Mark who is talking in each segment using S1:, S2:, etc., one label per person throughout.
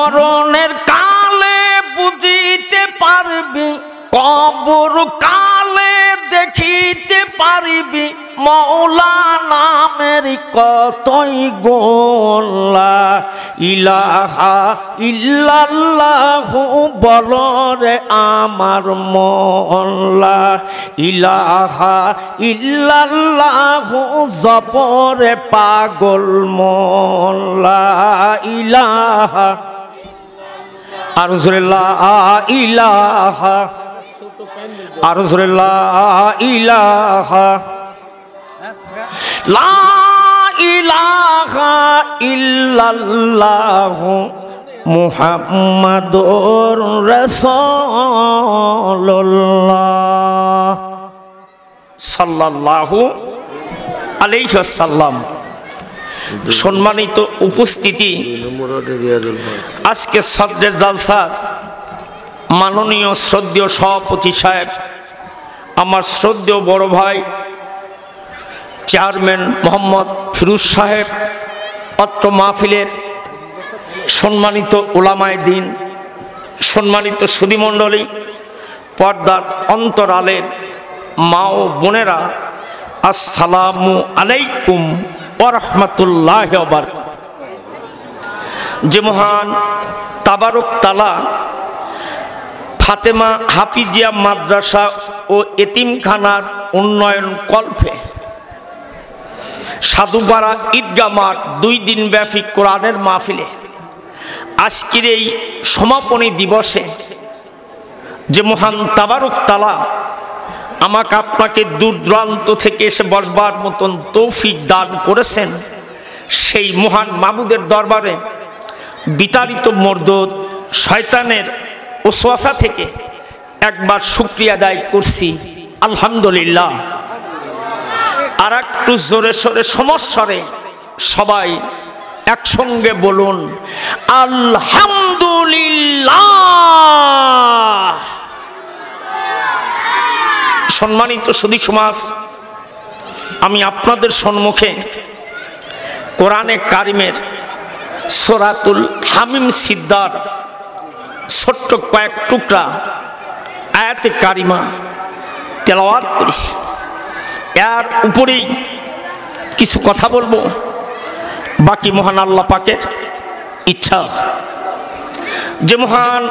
S1: মরণের কালে বুঝিতে পারবি, কবর কালে দেখিতে পারিবি মৌলা নামের কতই গোল্লা ইলাহা ইল্লাল্লাহু বলরে আমার মোল্লা ইলাহা ইল্লাল্লাহু জপরে পাগল মোল্লা ইলাহা মুহাম্মাদুর রাসূলুল্লাহ। সাল্লাল্লাহু আলাইহি সাল্লাম সম্মানিত উপস্থিতি। আজকে সদ্রের জালসা মাননীয় শ্রদ্ধেয় সভাপতি সাহেব, আমার শ্রদ্ধেয় বড় ভাই, চেয়ারম্যান মোহাম্মদ ফিরুজ সাহেব, অত্র মাহফিলের সম্মানিত ওলামায় দিন, সম্মানিত সুদীমণ্ডলী পর্দার অন্তরালের মা ও বোনেরা, আসসালামু আলাইকুম। ওরহমতুল্লাহ যে মহান তাবারক তালা ফাতেমা হাফিজিয়া মাদ্রাসা ও এতিমখানার উন্নয়ন কল্পে সাধুপাড়া ঈদগা মাঠ দুই দিন ব্যাপী কোরআনের মাহফিলে আজকের এই সমাপনী দিবসে যে মহান তাবারক তালা আমাকে আপনাকে দূর দূরান্ত থেকে এসে বসবার মতন তৌফিক দান করেছেন। সেই মহান মাবুদের দরবারে বিতাড়িত মর্দত শয়তানের ওসোয়াশা থেকে একবার শুক্রিয়া আদায় করছি। আলহামদুলিল্লাহ। আর একটু জোরে সোরে সমস্বরে সবাই একসঙ্গে বলুন, আলহামদুলিল্লাহ। সম্মানিত সুদী সমাজ, আমি আপনাদের সম্মুখে কোরআনে কারিমের সোরাতুল হামিম সিদ্দার ছোট্ট কয়েক টুকরা আয়াতে কারিমা তেলাওয়াত করেছি। এর উপরেই কিছু কথা বলব, বাকি মহান আল্লাহ পাকের ইচ্ছা যে মহান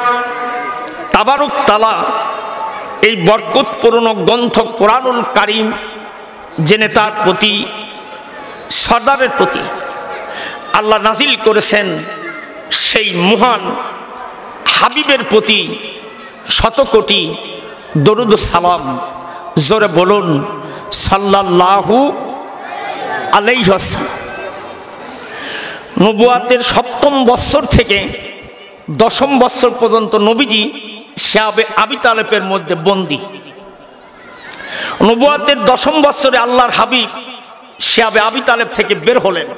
S1: তাবারক তালা এই বরকত বরকতপূর্ণ গ্রন্থ কোরআনুল কারিম জেনে তার প্রতি, সর্দারের প্রতি আল্লাহ নাজিল করেছেন, সেই মহান হাবিবের প্রতি শত কোটি দরুদ সালাম জোরে বলুন সাল্লাহু আলাইহাস নবুয়াতের সপ্তম বৎসর থেকে দশম বৎসর পর্যন্ত নবীজি শাবে আবি তালেবের মধ্যে বন্দি। নবুয়াতের দশম বৎসরে আল্লাহর হাবিব শাবে আবি তালেব থেকে বের হলেন।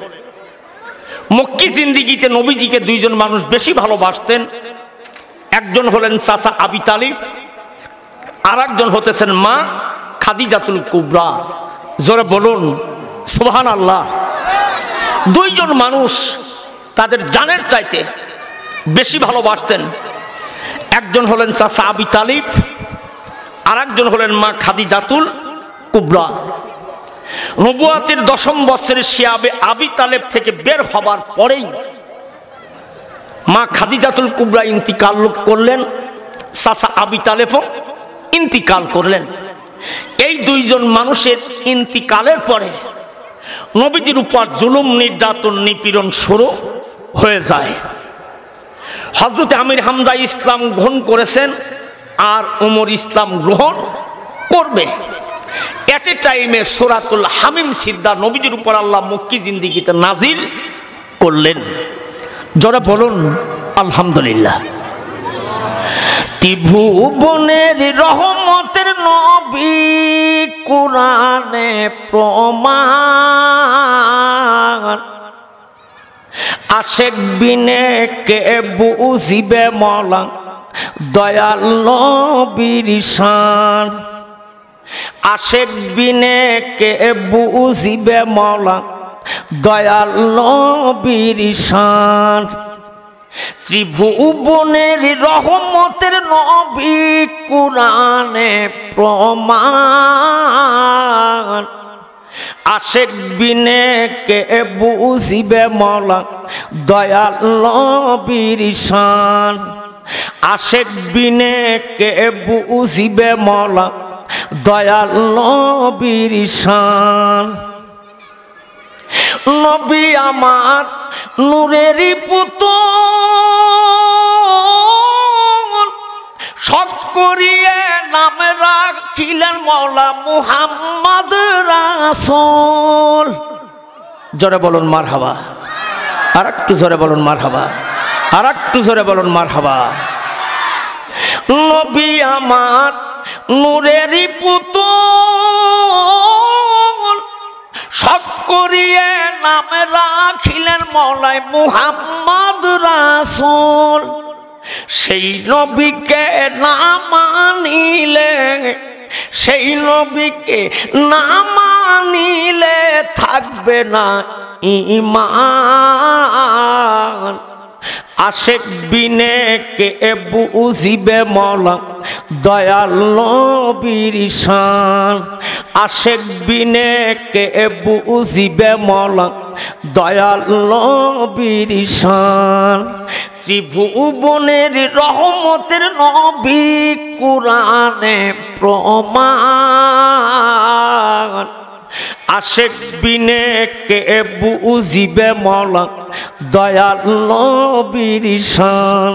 S1: মক্কি জিন্দিগিতে নবীজিকে দুইজন মানুষ বেশি ভালোবাসতেন। একজন হলেন চাচা আবি তালিব আর একজন হতেছেন মা খাদিজাতুল কুবরা। জোরে বলুন সোহান আল্লাহ দুইজন মানুষ তাদের জানের চাইতে বেশি ভালোবাসতেন। একজন হলেন চাচা আবি তালিব আর একজন হলেন মা খাদিজাতুল কুবরা। নবুয়াতের দশম বছরের শিয়াবে আবি তালেব থেকে বের হবার পরেই মা খাদিজাতুল কুবরা ইন্তিকাল করলেন, চাচা আবি তালেফও ইন্তিকাল করলেন। এই দুইজন মানুষের ইন্তিকালের পরে নবীজির উপর জুলুম, নির্যাতন, নিপীড়ন শুরু হয়ে যায়। হজরত আমির হামদা ইসলাম গ্রহণ করেছেন আর ওমর ইসলাম গ্রহণ করবে। এট এ টাইমে সোরাতুল হামিম সিদ্দা নবীজির উপর আল্লাহ মক্কি জিন্দিগিতে নাজিল করলেন। জরা বলুন, আলহামদুলিল্লাহ। ত্রিভুবনের রহমতের নবী কোরআনে প্রমাণ আশেক বিনে কে বুঝিবে মলা, দয়াল নবীর আশেক বিনে কে বুঝিবে মলা, দয়াল নবীর ত্রিভুবনের রহমতের নবী কুরানে প্রমাণ। আশেক বিনে কে বুঝিবে মলা দয়াল নবীর আশেক বিনে কে বুঝিবে মলা দয়াল নবীর নবী আমার নূরেরই পুতুল সব করিয়ে নামে রাখিলেন মৌলা মুহাম্মদ রাসূল। জোরে বলুন মার হাবা আর একটু জোরে বলুন মার হাবা আর একটু জোরে বলুন মার হাবা নবী আমার নূরেরই পুতুল। সব করিয়ে নামে রাখিলেন মৌলাই মুহাম্মদ রাসূল। সেই নবীকে না মানিলে, সেই নবীকে না মানিলে থাকবে না ইমান আশেক বিনে কে বুঝিবে মলা, দয়াল নবীর শান। আশেক বিনে কে বুঝিবে মলা, দয়াল নবীর শান। ত্রিভুবনের রহমতের নবী কুরানে প্রমাণ। আশেক বিনে কে বুঝিবে মলা, দয়াল নবীর শান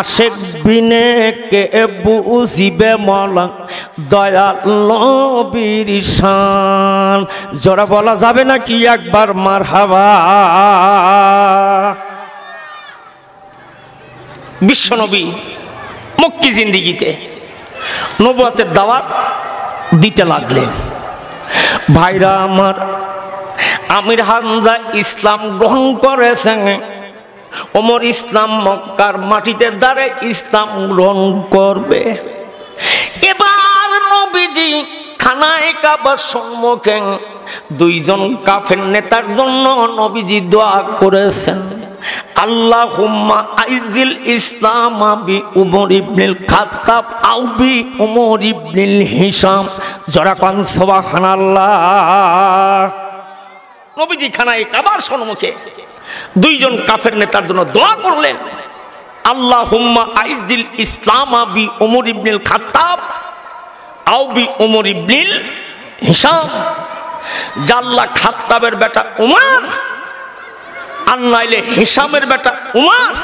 S1: আশেক বিনে কে বুঝিবে মলা, দয়াল নবীর শান জোরা বলা যাবে নাকি একবার মার হাবা বিশ্বনবী মক্কি জিন্দিগিতে নবুয়াতের দাওয়াত দিতে লাগলেন। ভাইরা আমার, আমির হামজা ইসলাম গ্রহণ করেছেন। ওমর ইসলাম মক্কার মাটিতে দ্বারে ইসলাম গ্রহণ করবে। এবার নবীজি খানায় কাবার সম্মুখে দুইজন কাফের নেতার জন্য নবীজি দোয়া করেছেন। আল্লাহ হুম্মা আইজিল ইসলাম আবি উমর ইবনিল খাত্তাব আউবি উমর ইবনিল হিসাম জরা কান, সুবহানাল্লাহ। নবীজি খানায় কাবার সম্মুখে দুইজন কাফের নেতার জন্য দোয়া করলেন আল্লাহ হুম্মা আইজিল ইসলাম আবি উমর ইবনিল খাতাব আউবি উমর ইবনিল হিসাম জাল্লা খাত্তাবের বেটা উমার আর নাইলে হিসামের বেটা উমার।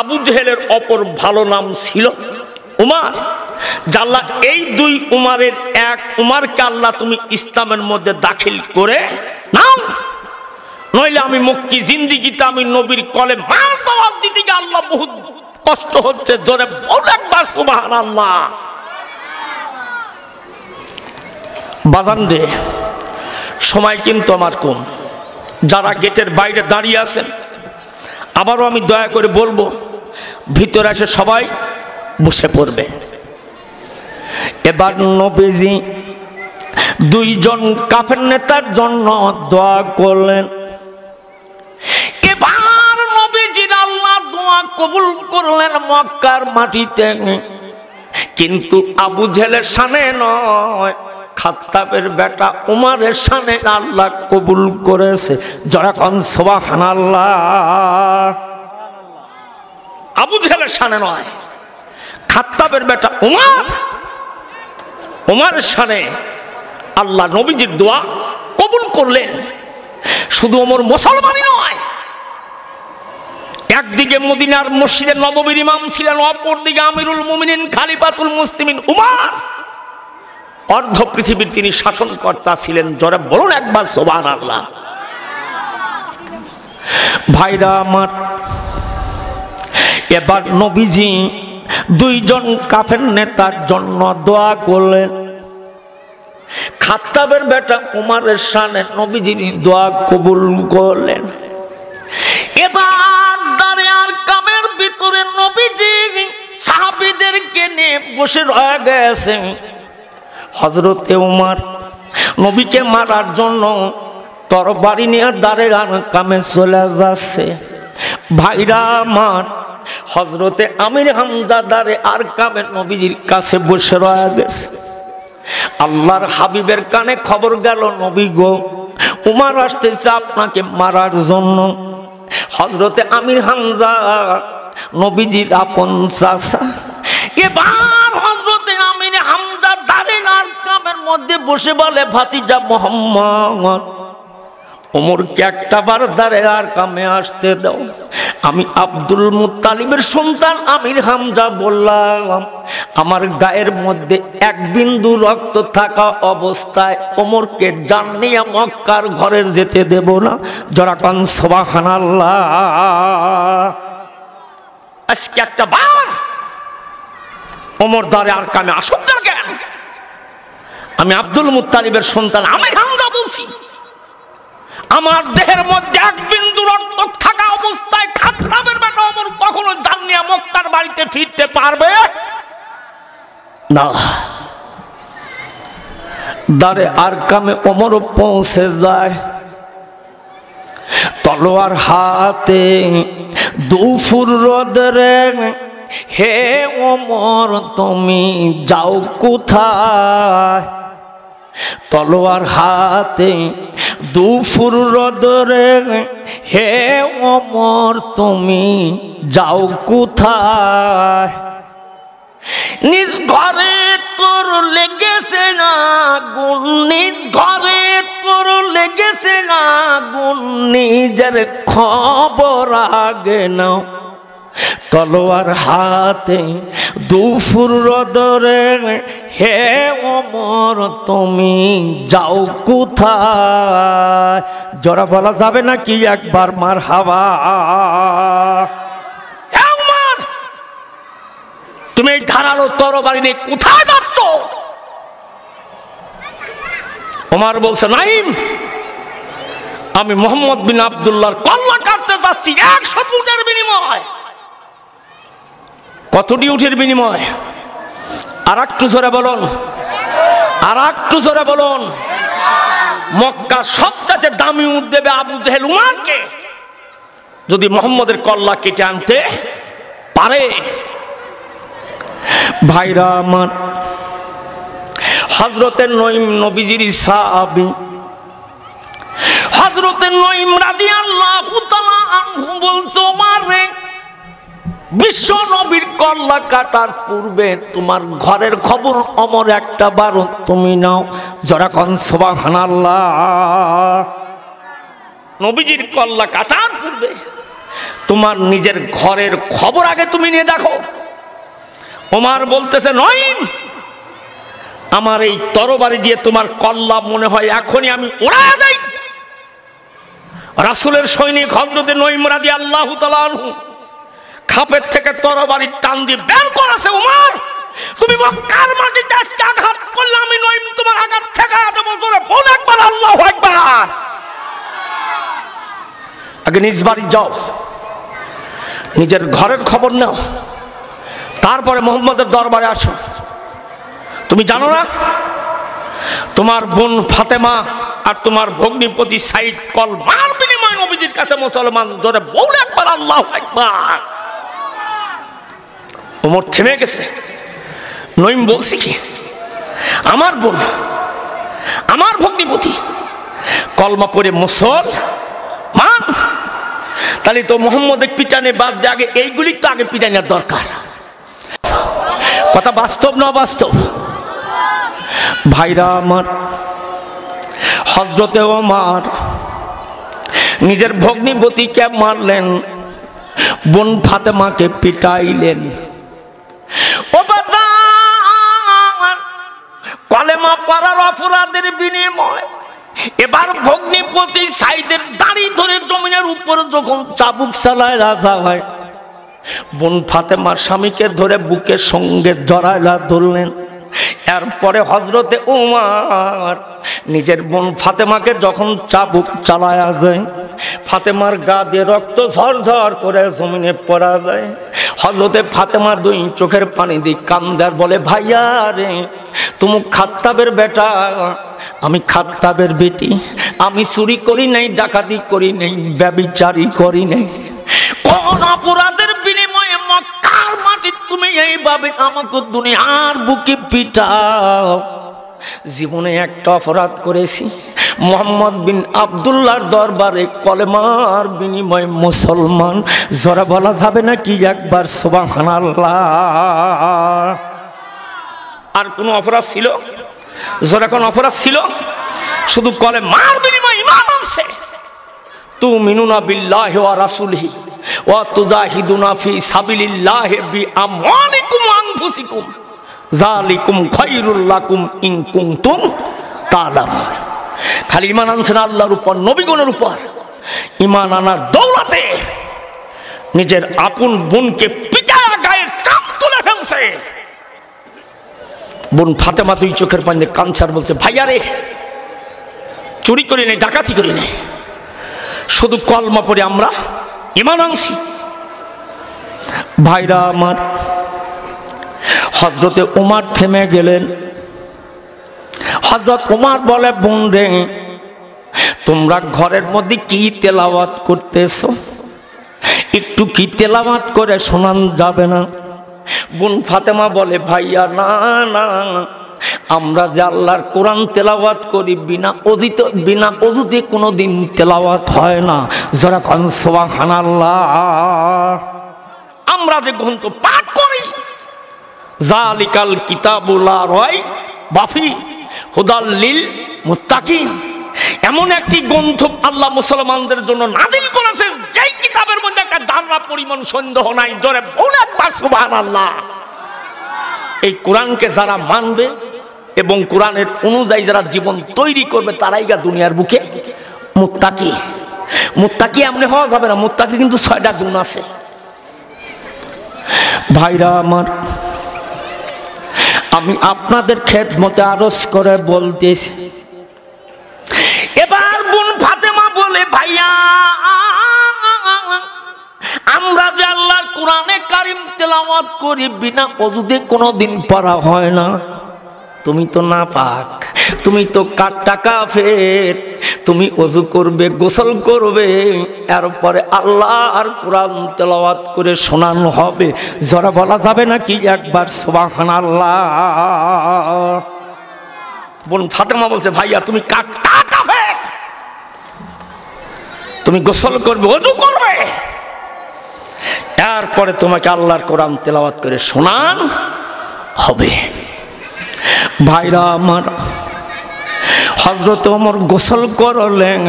S1: আবু জেহেলের অপর ভালো নাম ছিল উমার। জাল্লা এই দুই উমারের এক উমারকে আল্লাহ তুমি ইসলামের মধ্যে দাখিল করে নাও। নইলে আমি মুক্তি জিন্দিগিতে আমি নবীর কলে মার দাওয়াত দিতে আল্লাহ বহুত কষ্ট হচ্ছে, জোরে বল একবার সুবহান আল্লাহ বাজান রে সময় কিন্তু আমার কম। যারা গেটের বাইরে দাঁড়িয়ে আছেন, আবারও আমি দয়া করে বলব, ভিতরে এসে সবাই বসে পড়বে। এবার নবীজি দুইজন কাফের নেতার জন্য দোয়া করলেন। এবার নবীজির আল্লাহ দোয়া কবুল করলেন মক্কার মাটিতে। কিন্তু আবু জেলের সানে নয়। খাত্তাবের বেটা উমারের সানে আল্লাহ কবুল করেছে। যখন সোবাহান আল্লাহ আবু জেলের সানে নয়। খাত্তাবের বেটা উমার। উমারের সানে আল্লাহ নবীজির দোয়া কবুল করলেন। শুধু ওমর মুসলমানই নয়, একদিকে মদিনার মসজিদের নববীর ইমাম ছিলেন, অপরদিকে আমিরুল মুমিনিন, খালিফাতুল মুসলিমিন উমার। অর্ধ পৃথিবীর তিনি শাসনকর্তা ছিলেন। জরে বলুন একবার সোবান আল্লাহ ভাইরা আমার, এবার নবীজি দুইজন কাফের নেতার জন্য দোয়া করলেন। খাত্তাবের বেটা উমারের সানে নবীজি দোয়া কবুল করলেন। এবার দাঁড়ে আর কামের ভিতরে নবীজি সাহাবিদেরকে নিয়ে বসে রয়ে গেছে হজরতে উমার। নবীকে মারার জন্য তরবারি নিয়ে দাঁড়ে আর কামে চলে যাচ্ছে। ভাইরা আমার, হজরতে আমির হামজা দ্বারে আর কামের নবীজির কাছে বসে রয়ে গেছে। আল্লাহর হাবিবের কানে খবর গেল, নবী গো, উমার আসতেছে আপনাকে মারার জন্য। হজরতে আমির হামজা, নবীজির আপন চাষা এবার মধ্যে বসে বলে, ভাতিজা মোহাম্মদ ওমরকে একটা বার দাঁড়ে আর কামে আসতে দাও। আমি আব্দুল মুতালিবের সন্তান আমির হামজা বললাম, আমার গায়ের মধ্যে এক বিন্দু রক্ত থাকা অবস্থায় ওমরকে জানিয়া মক্কার ঘরে যেতে দেব না। জরাকান সোবাহানাল্লাহ। আজকে একটা বার ওমর দ্বারে আর কামে আসুক কেন? আমি আব্দুল মুতালিবের সন্তান, আমি হামজা বলছি। আমার দেহের মধ্যে এক বিন্দু রক্ত থাকা অবস্থায় খাতাবের বেটা অমর কখনো জানিয়া মক্কার বাড়িতে ফিরতে পারবে? না। দাঁড়ে আর কামে অমর পৌঁছে যায়। তলোয়ার হাতে দুফুর রোদরে হে ওমর, তুমি যাও কোথায়? তলোয়ার হাতে দুফুর রদরে, হে ওমর তুমি যাও কোথায়? নিজ ঘরে তোর লেগেছে না গুণ, নিজ ঘরে তোর লেগেছে না গুণ, নিজের খবর আগে নাও। তলোয়ার হাতে দুফুর রদরে, হে ওমর, তুমি যাও কোথায়? জরা বলা যাবে না কি একবার মার হাওয়া? তুমি এই ধারালো তরবারি নিয়ে কোথায় যাচ্ছ? ওমর বলছে, নাইম, আমি মোহাম্মদ বিন আবদুল্লাহর কল্লা কাটতে যাচ্ছি, একশো ফুটের কতটি উঠের বিনিময়? আর একটু জোরে বলুন। আর একটু জোরে বলুন। মক্কা সবচাইতে দামি উঠ দেবে আবু জেহেল উমারকে। যদি মোহাম্মদের কল্লা কেটে আনতে পারে। ভাইরা আমার হজরতের নইম নবীজির সাহাবি হজরতের নইম রাদি আল্লাহ বলছো মারে বিশ্ব নবীর কল্লা কাটার পূর্বে তোমার ঘরের খবর অমর একটা বারো তুমি নাও। যারা কন সোবাহানাল্লাহ। নবীজির কল্লা কাটার পূর্বে তোমার নিজের ঘরের খবর আগে তুমি নিয়ে দেখো। ওমার বলতেছে নয় আমার এই তরবারি দিয়ে তোমার কল্লা মনে হয় এখনই আমি ওরা দেই। রাসুলের সৈনিক হজরতে নইমরা দিয়ে আল্লাহ তালু খাপের থেকে তরবারি টান দিয়ে বের করেছে উমার। তুমি মক্কার মাটিতে আজকে আঘাত করলে আমি নইম? তোমার আঘাত ঠেকা দেবো জোরে বল একবার, আল্লাহ একবার আগে নিজ বাড়ি যাও, নিজের ঘরের খবর নাও, তারপরে মোহাম্মদের দরবারে আসো। তুমি জানো না, তোমার বোন ফাতেমা আর তোমার ভগ্নিপতি সাইদ কল মার বিনিময় নবীজির কাছে মুসলমান, জোরে বল একবার, আল্লাহ একবার ওমর থেমে গেছে। নইম বলছি কি? আমার বোন, আমার ভগ্নিপতি, কলমা পরে মুসল, মান। তাহলে তো মোহাম্মদের পিটানে বাদ দিয়ে আগে এইগুলি তো আগে পিটানোর দরকার। কথা বাস্তব না বাস্তব ভাইরা আমার হজরতে আমার নিজের ভগ্নিপতিকে মারলেন, বোন ফাতেমাকে পিটাইলেন। কলেমা পাড়ার অপরাধের বিনিময়। এবার ভগ্নিপতি সাইদের দাড়ি ধরে জমিনের উপর যখন চাবুক চালায় রাজা হয়, বোন ফাতেমার স্বামীকে ধরে বুকের সঙ্গে জড়াইলা ধরলেন। এরপরে হজরতে উমার নিজের বোন ফাতেমাকে যখন চাবুক চালায়া যায়, ফাতেমার গা দিয়ে রক্ত ঝরঝর করে জমিনে পড়া যায়। হজরতে ফাতেমার দুই চোখের পানি দিয়ে কান্দার বলে, ভাইয়া রে, তুমি খাত্তাবের বেটা। আমি খাত্তাবের বেটি। আমি চুরি করি নাই, ডাকাতি করি নাই ব্যবিচারি করি নাই। কোন অপরাধের বিনিময়ে মক্কার মাটি তুমি এইভাবে আমাকে দুনিয়ার বুকে পিটাও। জীবনে একটা অপরাধ করেছি। মোহাম্মদ বিন আবদুল্লাহর দরবারে কলেমার বিনিময় মুসলমান, জরা বলা যাবে না কি একবার? সোবাহান আর কোনো অপরাধ ছিল? জোরা কোন অপরাধ ছিল? শুধু কলে মার বিনিময় ইমান আনছে। তু মিনুনা বিল্লাহ ওয়া রাসূলিহি ওয়া তুজাহিদুনা ফি সাবিলিল্লাহি বি আমওয়ালিকুম ওয়া আনফুসিকুম। যালিকুম খায়রুল লাকুম ইন কুনতুম তাআলামুন খালি ইমান আনছেন আল্লাহর উপর, নবীগণের উপর। ইমান আনার দৌলতে নিজের আপন বোনকে পিটা গায়ের চাম তুলে ফেলছে। বোন ফাতেমা দুই চোখের পানি কাঞ্চার বলছে, ভাইয়া রে, চুরি করি নেই ডাকাতি করি নেই শুধু কলমা পরে আমরা ইমান আনছি। ভাইরা আমার হজরতে উমার থেমে গেলেন। হজরত উমার বলে বোন রে তোমরা ঘরের মধ্যে কি তেলাওয়াত করতেছ? একটু কি তেলাওয়াত করে শোনান যাবে না? বোন ফাতেমা বলে, ভাইয়া, না না, আমরা যে আল্লাহর কোরআন তেলাওয়াত করি, বিনা অজিত, বিনা অজুতে কোনো দিন তেলাওয়াত হয় না। যারা আমরা যে গ্রন্থ করি জালিকাল কিতাবুল্লাহ রয় বাফি হুদাল্লিল মুত্তাকিন। এমন একটি গ্রন্থ আল্লাহ মুসলমানদের জন্য নাজিল করেছে যেই কিতাবের মধ্যে একটা জানরা পরিমাণ সন্দেহ নাই, জোরে সুবহানাল্লাহ। এই কোরআনকে যারা মানবে এবং কোরআনের অনুযায়ী যারা জীবন তৈরি করবে, তারাই গা দুনিয়ার বুকে মুত্তাকি। মুত্তাকি এমনি হওয়া যাবে না মুত্তাকি কিন্তু ছয়টা গুণ আছে। ভাইরা আমার আমি আপনাদের ক্ষেত মতে আরজ করে বলতেছি। এবার বোন ফাতেমা বলে, ভাইয়া, আমরা যে আল্লাহর কোরআনে কারিম তেলাওয়াত করি, বিনা অজুদে কোনোদিন পারা হয় না। তুমি তো না পাক তুমি তো কাটটা কাফের, তুমি অজু করবে, গোসল করবে, এরপরে আল্লাহ আর কোরআন তেলাওয়াত করে শোনানো হবে। যারা বলা যাবে না কি একবার? সোবাহান আল্লাহ বোন ফাতেমা বলছে, ভাইয়া, তুমি কাটটা কাফের, তুমি গোসল করবে, অজু করবে। এরপরে তোমাকে আল্লাহর কোরআন তেলাওয়াত করে শোনান হবে। ভাইরা আমার হজরত অমর গোসল করলেন,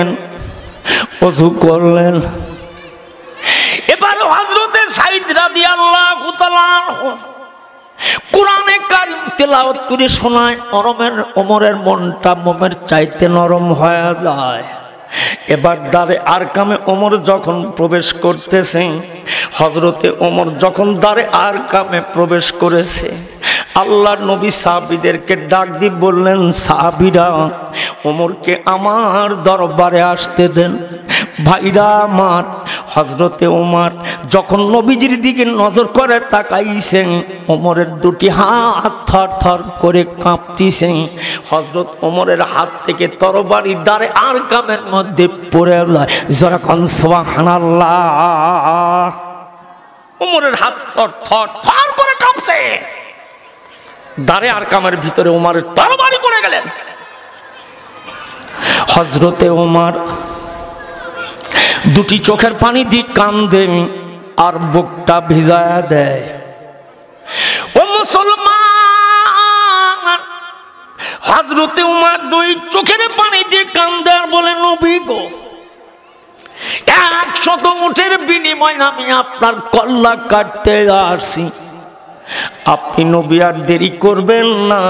S1: অজু করলেন। এবার হজরতে সাইদ রাদি আল্লাহ কোরআনে কারিম তেলাওয়াত করে শোনায় অরমের অমরের মনটা মোমের চাইতে নরম হয়ে যায়। এবার দ্বারে আর কামে ওমর যখন প্রবেশ করতেছে হজরতে ওমর যখন দ্বারে আর কামে প্রবেশ করেছে আল্লাহ নবী সাহাবিদেরকে ডাক দিয়ে বললেন, সাহাবিরা, ওমরকে আমার দরবারে আসতে দেন। ভাইরা আমার হজরতে ওমর যখন নবীজির দিকে নজর করে তাকাইছেন, ওমরের দুটি হাত থর থর করে কাঁপতিছে হজরত ওমরের হাত থেকে তরবারি দ্বারে আর কামের মধ্যে পড়ে যায় যারা কনসবা হানাল্লাহ ওমরের হাত থর থর থর করে কাঁপছে। দ্বারে আর কামের ভিতরে ওমরের তরবারি পড়ে গেলেন। হজরতে ওমর দুটি চোখের পানি দিয়ে কান্দে আর বুকটা ভিজায়া দেয়। ও মুসলমান হজরতে উমার দুই চোখের পানি দিয়ে কান্দে আর বলে, নবী গো, একশত উঠের বিনিময় আমি আপনার কল্লা কাটতে আসি। আপনি নবী আর দেরি করবেন না।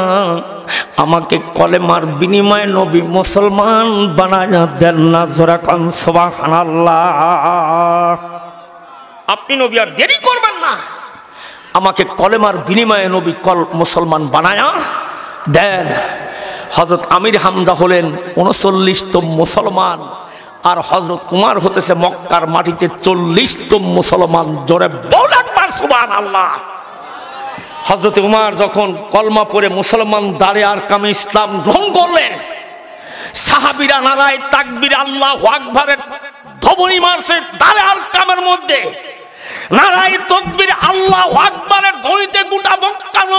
S1: আমাকে কলেমার বিনিময়ে নবী মুসলমান বানায় দেন না জোরা কনসবাহান আপনি নবী আর দেরি করবেন না। আমাকে কলেমার বিনিময়ে নবী কল মুসলমান বানায়া দেন। হজরত আমির হামদা হলেন উনচল্লিশতম মুসলমান, আর হজরত কুমার হতেছে মক্কার মাটিতে চল্লিশতম মুসলমান। জোরে বল একবার সুবান আল্লাহ হজরত উমার যখন কলমা পরে মুসলমান দাঁড়ে আর কামে ইসলাম গ্রহণ করলেন, সাহাবিরা নারায় তাকবির আল্লাহ আকবরের ধবনি মারছে দাঁড়ে আর কামের মধ্যে। নারায় তকবির আল্লাহ আকবরের ধ্বনিতে গোটা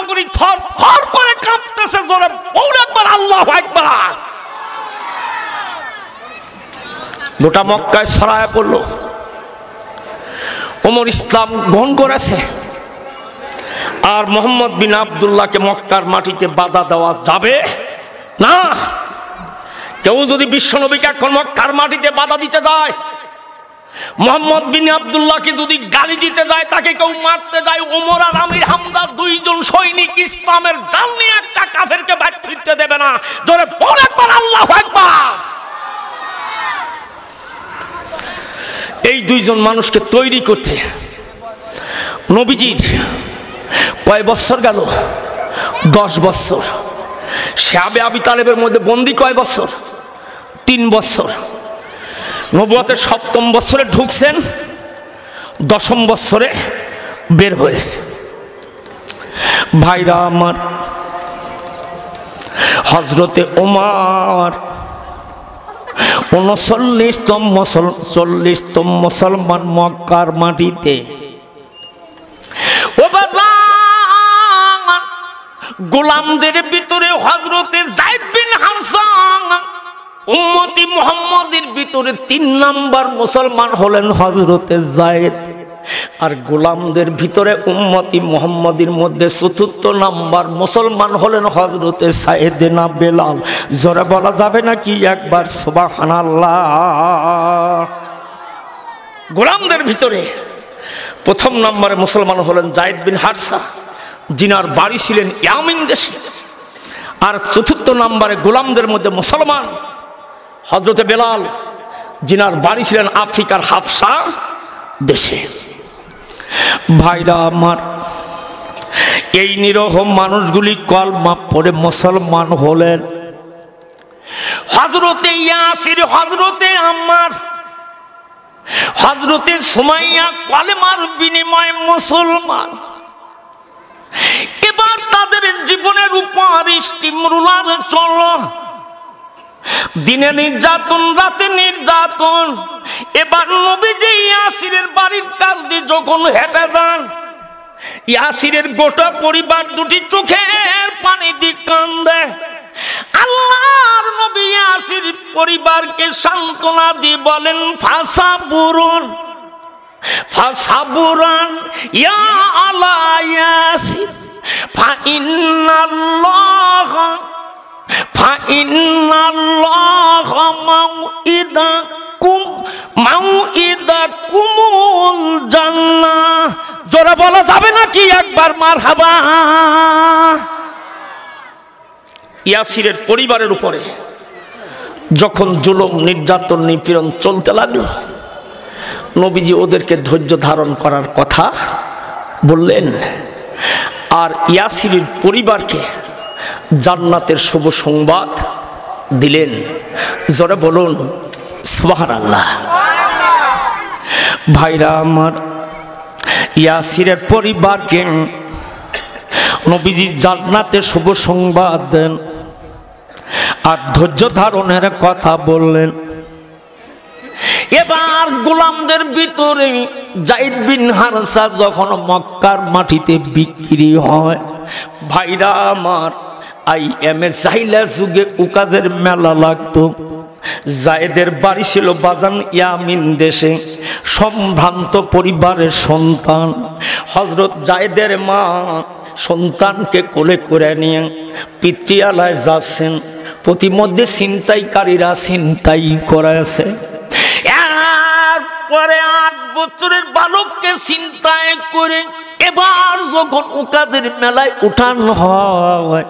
S1: তরি থর থর করে কাঁপতেছে জোরে বউল একবার আল্লাহ একবার গোটা মক্কায় ছড়ায় পড়ল। ওমর ইসলাম গ্রহণ করেছে। আর মোহাম্মদ বিন আবদুল্লাহকে মক্কার মাটিতে বাধা দেওয়া যাবে না। কেউ যদি বিশ্বনবীকে এখন মক্কার মাটিতে বাধা দিতে যায়, মোহাম্মদ বিন আবদুল্লাহকে যদি গালি দিতে যায়, তাকে কেউ মারতে যায়, ওমর আর আমির হামদা দুইজন সৈনিক ইসলামের ডাল নিয়ে একটা কাফেরকে ব্যাট ফিরতে দেবে না। জোরে পরে একবার, আল্লাহ একবার এই দুইজন মানুষকে তৈরি করতে নবীজির কয় বছর গেল? দশ বছর। শ্যাবে আবি তালেবের মধ্যে বন্দি কয় বছর? তিন বছর। নবুয়াতের সপ্তম বছরে ঢুকছেন, দশম বছরে বের হয়েছে। ভাইরা আমার হজরতে ওমার, উনচল্লিশতম মুসল, চল্লিশতম মুসলমান মক্কার মাটিতে। ও বাজান গোলামদের ভিতরে হজরতে উম্মতি মুহাম্মদের ভিতরে তিন নাম্বার মুসলমান হলেন হজরতে জায়েদ আর গোলামদের ভিতরে উম্মতি মোহাম্মদের মধ্যে চতুর্থ নাম্বার মুসলমান হলেন হজরতে সাইদেনা বেলাল। জোরে বলা যাবে নাকি একবার? সোবাহান গোলামদের ভিতরে প্রথম নম্বরে মুসলমান হলেন জায়দ বিন হারসা। জিনার বাড়ি ছিলেন ইয়ামিন দেশে। আর চতুর্থ নম্বরে গোলামদের মধ্যে মুসলমান। হজরতে বেলাল, জিনার বাড়ি ছিলেন আফ্রিকার হাফসা দেশে। ভাইরা আমার, এই নিরহ মানুষগুলি কল কলমা পরে মুসলমান হলেন। হজরতে ইয়াসির হজরতে আমার হজরতে সুমাইয়া কলেমার বিনিময় মুসলমান। এবার তাদের জীবনের উপর স্টিমরুলার চল। দিনে নির্যাতন, রাতে নির্যাতন। এবার নবীজি ইয়াসিরের বাড়ির কাল দিয়ে যখন হেঁটে যান ইয়াসিরের গোটা পরিবার দুটি চোখের পানি দিয়ে কান্দে। আল্লাহর নবী ইয়াসির পরিবারকে সান্ত্বনা দিয়ে বলেন, ফাঁসা বুরুন ফাসাবুরান ইয়া আলা ইয়াসির ফাইন্নাল্লাহ ফাইন্নাল্লাহ মাউইদাকুম মাউইদাকুমুল জান্নাহ। জোরে বলা যাবে নাকি একবার মারহাবা? ইয়াসিরের পরিবারের উপরে যখন জুলুম, নির্যাতন, নিপীড়ন চলতে লাগল নবীজি ওদেরকে ধৈর্য ধারণ করার কথা বললেন, আর ইয়াসিরের পরিবারকে জান্নাতের শুভ সংবাদ দিলেন। জোরে বলুন সুবাহান আল্লাহ ভাইরা আমার ইয়াসিরের পরিবারকে নবীজি জান্নাতের শুভ সংবাদ দেন, আর ধৈর্য ধারণের কথা বললেন। এবার গোলামদের ভিতরে জাইদ বিন হারসা যখন মক্কার মাটিতে বিক্রি হয়, ভাইরা আমার, আই এম এ চাইলা যুগে উকাজের মেলা লাগতো। জায়েদের বাড়ি ছিল বাজান ইয়ামিন দেশে, সম্ভ্রান্ত পরিবারের সন্তান। হজরত জায়েদের মা সন্তানকে কোলে করে নিয়ে পিতৃয়ালায় যাচ্ছেন, প্রতিমধ্যে ছিনতাইকারীরা ছিনতাই করেছে। এরপরে আট বছরের বালককে চিন্তায় করে এবার যখন উকাদের মেলায় উঠান হয়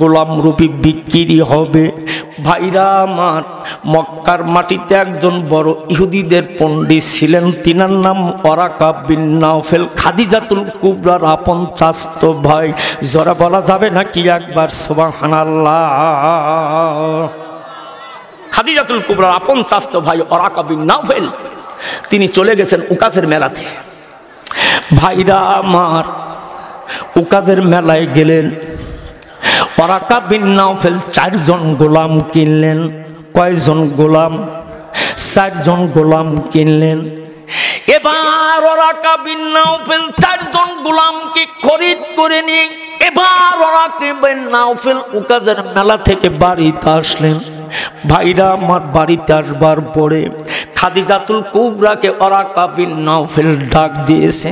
S1: গোলাম বিক্রি হবে। ভাইরা আমার, মক্কার মাটিতে একজন বড় ইহুদিদের পণ্ডিত ছিলেন, তিনার নাম ওরাকা বিন নাওফেল খাদিজাতুল কুবরার আপন চাস্ত ভাই। জরা বলা যাবে নাকি একবার? সোবাহানাল্লাহ। খাদিজাতুল কুবরার আপন স্বাস্থ্য ভাই অরাকা বিন নাওফেল তিনি চলে গেছেন উকাসের মেলাতে। ভাইরা আমার, উকাজের মেলায় গেলেন। ওরাকা বিন নাওফেল চারজন গোলাম কিনলেন। কয়জন গোলাম? চারজন গোলাম কিনলেন। এবার এবার ওরা কাবিন নাওফেল চারজন গোলামকে খরিদ করে নিয়ে এবার ওরা কেবেন নাওফেল উকাজের মেলা থেকে বাড়িতে আসলেন। ভাইরা আমার বাড়িতে আসবার পরে খাদিজাতুল কুবরাকে ওরা কাবিন নাওফেল ডাক দিয়েছে।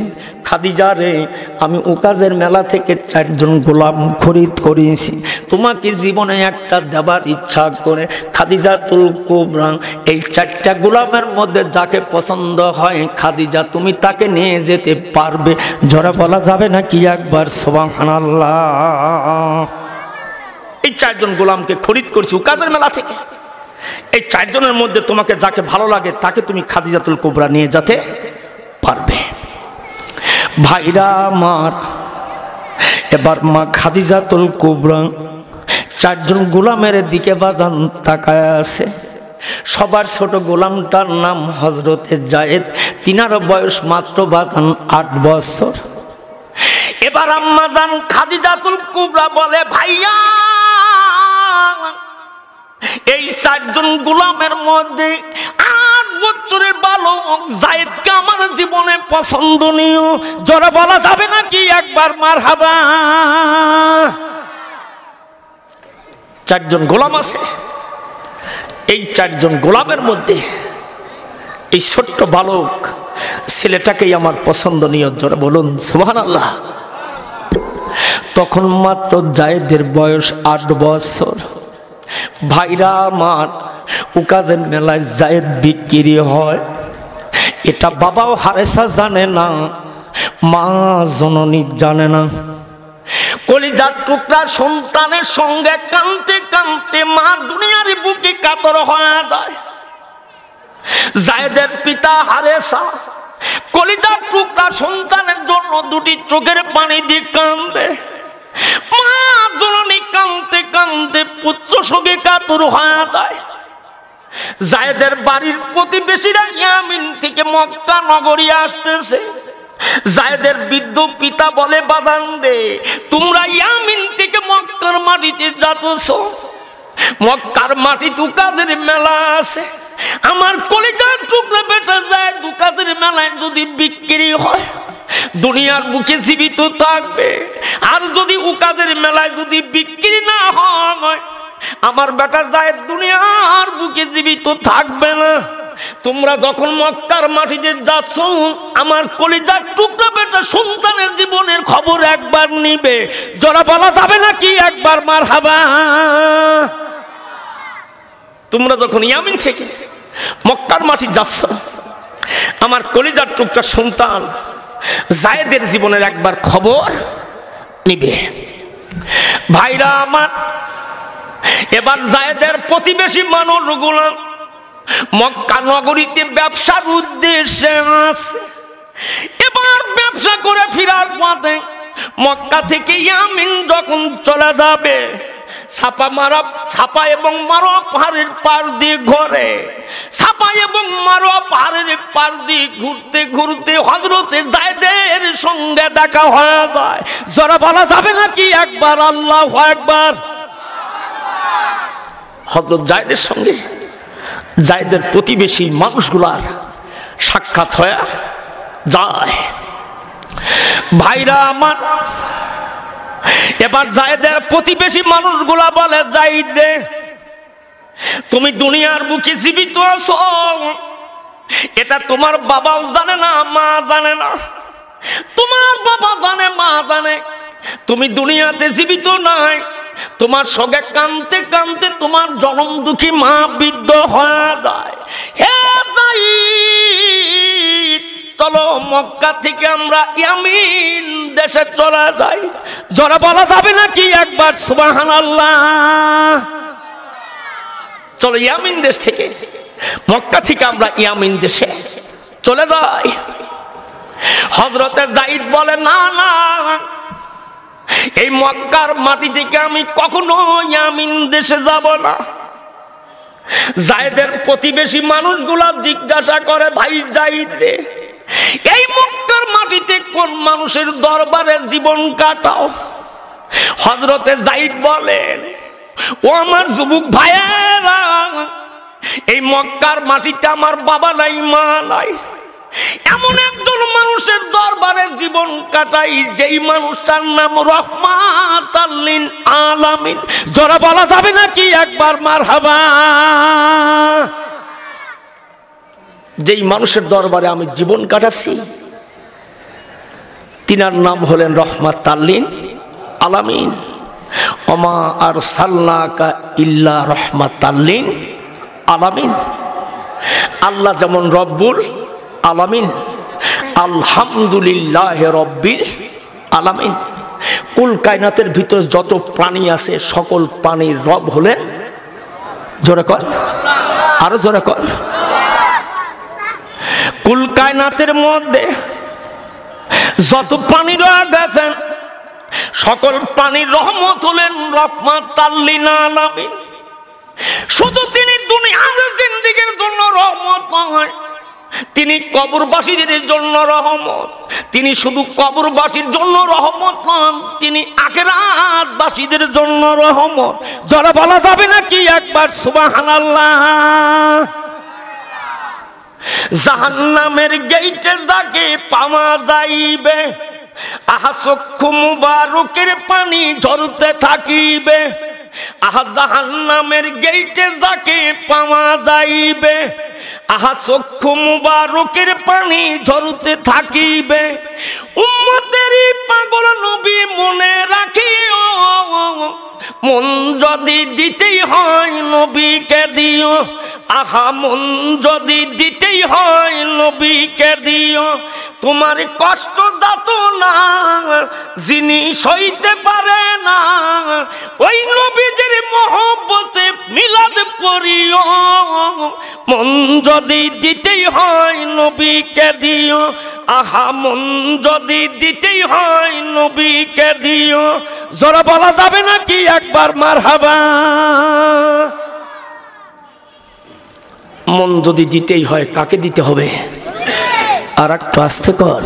S1: খাদিজা রে, আমি উকাজের মেলা থেকে চারজন গোলাম খরিদ করিয়েছি তোমাকে জীবনে একটা দেবার ইচ্ছা করে খাদিজাতুল কুবরা, এই চারটা গোলামের মধ্যে যাকে পছন্দ হয় খাদিজা, তুমি তাকে নিয়ে যেতে পারবে। জোরে বলা যাবে না কি একবার? সোবাহানাল্লাহ। এই চারজন গোলামকে খরিদ করছি উকাজের মেলা থেকে। এই চারজনের মধ্যে তোমাকে যাকে ভালো লাগে, তাকে তুমি খাদিজাতুল কুবরা নিয়ে যেতে পারবে। ভাইরা আমার, এবার মা খাদিজাতুল কুবরা চারজন গোলামের দিকে বাজান তাকায় আছে। সবার ছোট গোলামটার নাম হজরতে জায়েদ, তিনার বয়স মাত্র বাজান আট বছর। এবার আম্মা জান খাদিজাতুল কুবরা বলে, ভাইয়া! এই চারজন গোলামের মধ্যে আট বছরের বালক জায়েদকে আমার জীবনে পছন্দনীয় জোরে বলা যাবে নাকি? একবার মার হাবা চারজন গোলাম আছে। এই চারজন গোলামের মধ্যে এই ছোট্ট বালক ছেলেটাকেই আমার পছন্দনীয় জোরে বলুন সুহান আল্লাহ তখন মাত্র জায়েদের বয়স আট বছর। ভাইরা আমার উকাজের মেলায় জায়েদ বিক্রি হয়। এটা বাবাও হারেসা জানে না, মা জননী জানে না। কলিজার টুকরা সন্তানের সঙ্গে কানতে কানতে মা দুনিয়ার বুকে কাতর হয়ে যায়। জায়েদের পিতা হারেসা, কলিজার টুকরা সন্তানের জন্য দুটি চোখের পানি দিয়ে কান্দে মা জননী কানতে কানতে পুত্র সঙ্গে কাতর হয়ে যায়। জায়েদের বাড়ির প্রতিবেশীরা ইয়ামিন থেকে মক্কা নগরী আসতেছে। জায়েদের বৃদ্ধ পিতা বলে বাদান দে, তোমরা ইয়ামিন থেকে মক্কার মাটিতে যাচ্ছ। মক্কার মাটি দুকাদের মেলা আছে? আমার কলিজার টুকরা বেটা যায় দুকাদের মেলায় যদি বিক্রি হয়? দুনিয়ার বুকে জীবিত থাকবে। আর যদি উকাদের মেলায় যদি বিক্রি না হয়, আমার বেটা যায় দুনিয়ার বুকে জীবিত থাকবে না। তোমরা যখন মক্কার মাটিতে যাচ্ছ, আমার কলিজার টুকরা বেটা সন্তানের জীবনের খবর একবার নিবে। জরা বলা যাবে নাকি একবার মার হাবা তোমরা যখন ইয়ামিন থেকে মক্কার মাটি যাচ্ছ, আমার কলিজার টুকরা সন্তান জায়েদের জীবনের একবার খবর নিবে। ভাইরা আমার, এবার জায়েদের প্রতিবেশী মানুষগুলো মক্কা নগরীতে ব্যবসার উদ্দেশ্যে এবার ব্যবসা করে ফিরার পথে মক্কা থেকে ইয়ামিন যখন চলে যাবে ছাপা মারা ছাপা এবং মারোয়া পাহাড়ের পার দিয়ে ঘরে। ছাপা এবং মারোয়া পাহাড়ের পার দিয়ে ঘুরতে ঘুরতে হজরতে জায়দের সঙ্গে দেখা হয়ে যায়। জরা বলা যাবে নাকি? একবার আল্লাহ একবার। হজরত জায়দের সঙ্গে জায়দের প্রতিবেশী মানুষগুলার সাক্ষাৎ হয়ে যায়। ভাইরা আমার এবার জায়দের প্রতিবেশী মানুষগুলা বলে, জাইদ রে, তুমি দুনিয়ার বুকে জীবিত আছো। এটা তোমার বাবাও জানে না, মা জানে না। তোমার বাবা জানে, মা জানে। তুমি দুনিয়াতে জীবিত নাই। তোমার সঙ্গে কানতে কানতে তোমার জনম দুঃখী মা বৃদ্ধ হয়ে যায়। হে জাইদ! চলো মক্কা থেকে আমরা ইয়ামিন দেশে চলে যাই। জরা বলা যাবে নাকি একবার? সুবাহান আল্লাহ চলো ইয়ামিন দেশ থেকে, মক্কা থেকে আমরা ইয়ামিন দেশে চলে যাই। হজরতে জাইদ বলে, না না, এই মক্কার মাটি থেকে আমি কখনো ইয়ামিন দেশে যাব না। জায়দের প্রতিবেশী মানুষগুলা জিজ্ঞাসা করে, ভাই জাইদ রে এই মক্কার মাটিতে কোন মানুষের দরবারে জীবন কাটাও? হজরতে জাইদ বলেন, ও আমার যুবক ভাইয়েরা, এই মক্কার মাটিতে আমার বাবা নাই, মা নাই। এমন একজন মানুষের দরবারে জীবন কাটাই, যেই মানুষটার নাম রহমাত আলামিন। জোরা বলা যাবে নাকি একবার মার হাবা যেই মানুষের দরবারে আমি জীবন কাটাচ্ছি, তিনার নাম হলেন রহমাত তাল্লিন আলামিন। অমা আর সাল্লাকা ইল্লা রহমাত তাল্লিন আলামিন। আল্লাহ যেমন রব্বুল আলামিন, আলহামদুলিল্লাহ রব্বিল আলামিন। কুল কায়নাতের ভিতর যত প্রাণী আছে, সকল প্রাণীর রব হলেন, জোরে কর, আরও জোরে কর। কায়নাতের মধ্যে যত পানি প্রাণী রয়েছেন সকল প্রাণীর রহমত হলেন রহমত তাল্লিনা আলামিন শুধু তিনি দুনিয়ার জিন্দিগির জন্য রহমত নয় তিনি কবরবাসীদের জন্য রহমত। তিনি শুধু কবরবাসীর জন্য রহমত নন তিনি আখেরাতবাসীদের জন্য রহমত। যারা বলা যাবে নাকি একবার সুবহানাল্লাহ। জাহান্নামের গেইটে যাকে পাওয়া যাইবে। আহা চক্ষু মুবারকের পানি ঝরতে থাকিবে। আহা জাহান্নামের গেইটে যাকে পাওয়া যাইবে, আহা চক্ষু মুবারকের পানি ঝরতে থাকিবে। উম্মতের পাগল নবী মনে রাখিও, মন যদি দিতেই হয় নবীকে দিও, আহা মন যদি দিতেই হয় নবীকে দিও। তোমার কষ্ট যাত না, যিনি সইতে পারে না ওই নবীদের মহব্বতে মিলাদ করিও মন যদি দিতেই হয় নবীকে দিও, আহা, মন যদি দিতেই হয় নবীকে দিও। জোরা বলা যাবে নাকি একবার মার মন যদি দিতেই হয় কাকে দিতে হবে? আর একটু আসতে কর।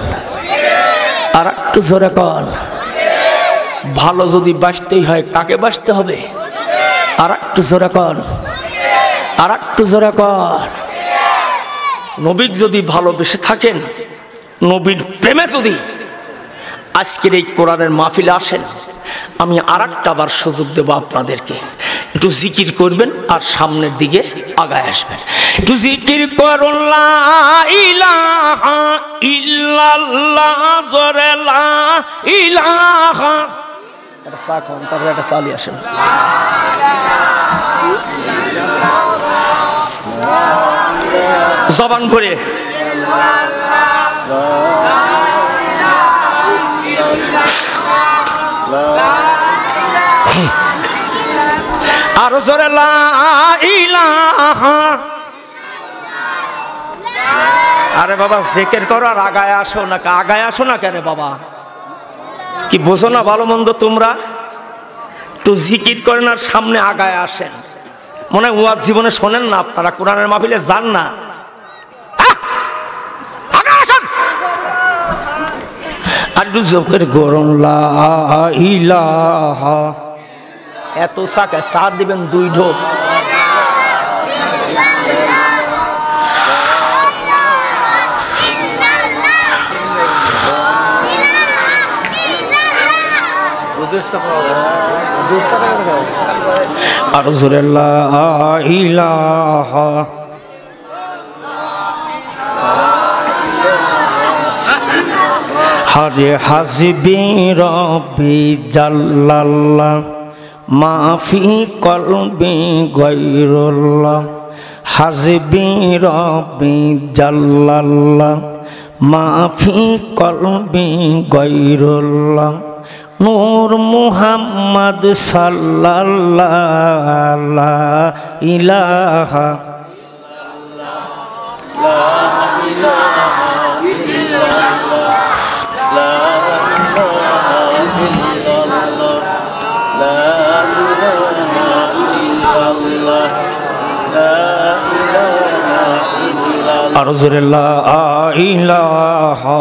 S1: আর একটু জোরে কর। ভালো যদি বাঁচতেই হয়, কাকে বাঁচতে হবে? আর একটু জোরে কর আর একটু জোরে কর নবীক যদি ভালোবেসে থাকেন, নবীর প্রেমে যদি আজকের এই কোরআনের মাহফিলে আসেন, আমি আর আবার সুযোগ দেবো আপনাদেরকে। একটু জিকির করবেন আর সামনের দিকে আগায় আসবেন। একটু জিকির করুন, লা ইলাহা ইলাহা একটা চা খান তারপরে একটা চালি আসেন। জবান করে। আরও জোরে আরে বাবা, জেকের করো আর আগায় আসো না আগায় আসো না কেন বাবা? কি বোঝো না ভালো মন্দ তোমরা? তো জিকির করেন আর সামনে আগায় আসেন। মনে হয় ওয়াজ জীবনে শোনেন না আপনারা, কোরআনের মাহফিলে যান না। লা এত চাকে চা দিবেন দুই ঢোক। হরে হাসবি রব্বি জাল্লাল্লাহ। মাফি কলবি গৈরুল্লাহ। হাসবি রব্বি জাল্লাল্লাহ। মাফি কলবি গৈরুল্লাহ। নূর মুহাম্মদ সাল্লাল্লাহ ইলাহা আর জোরে ইলাহা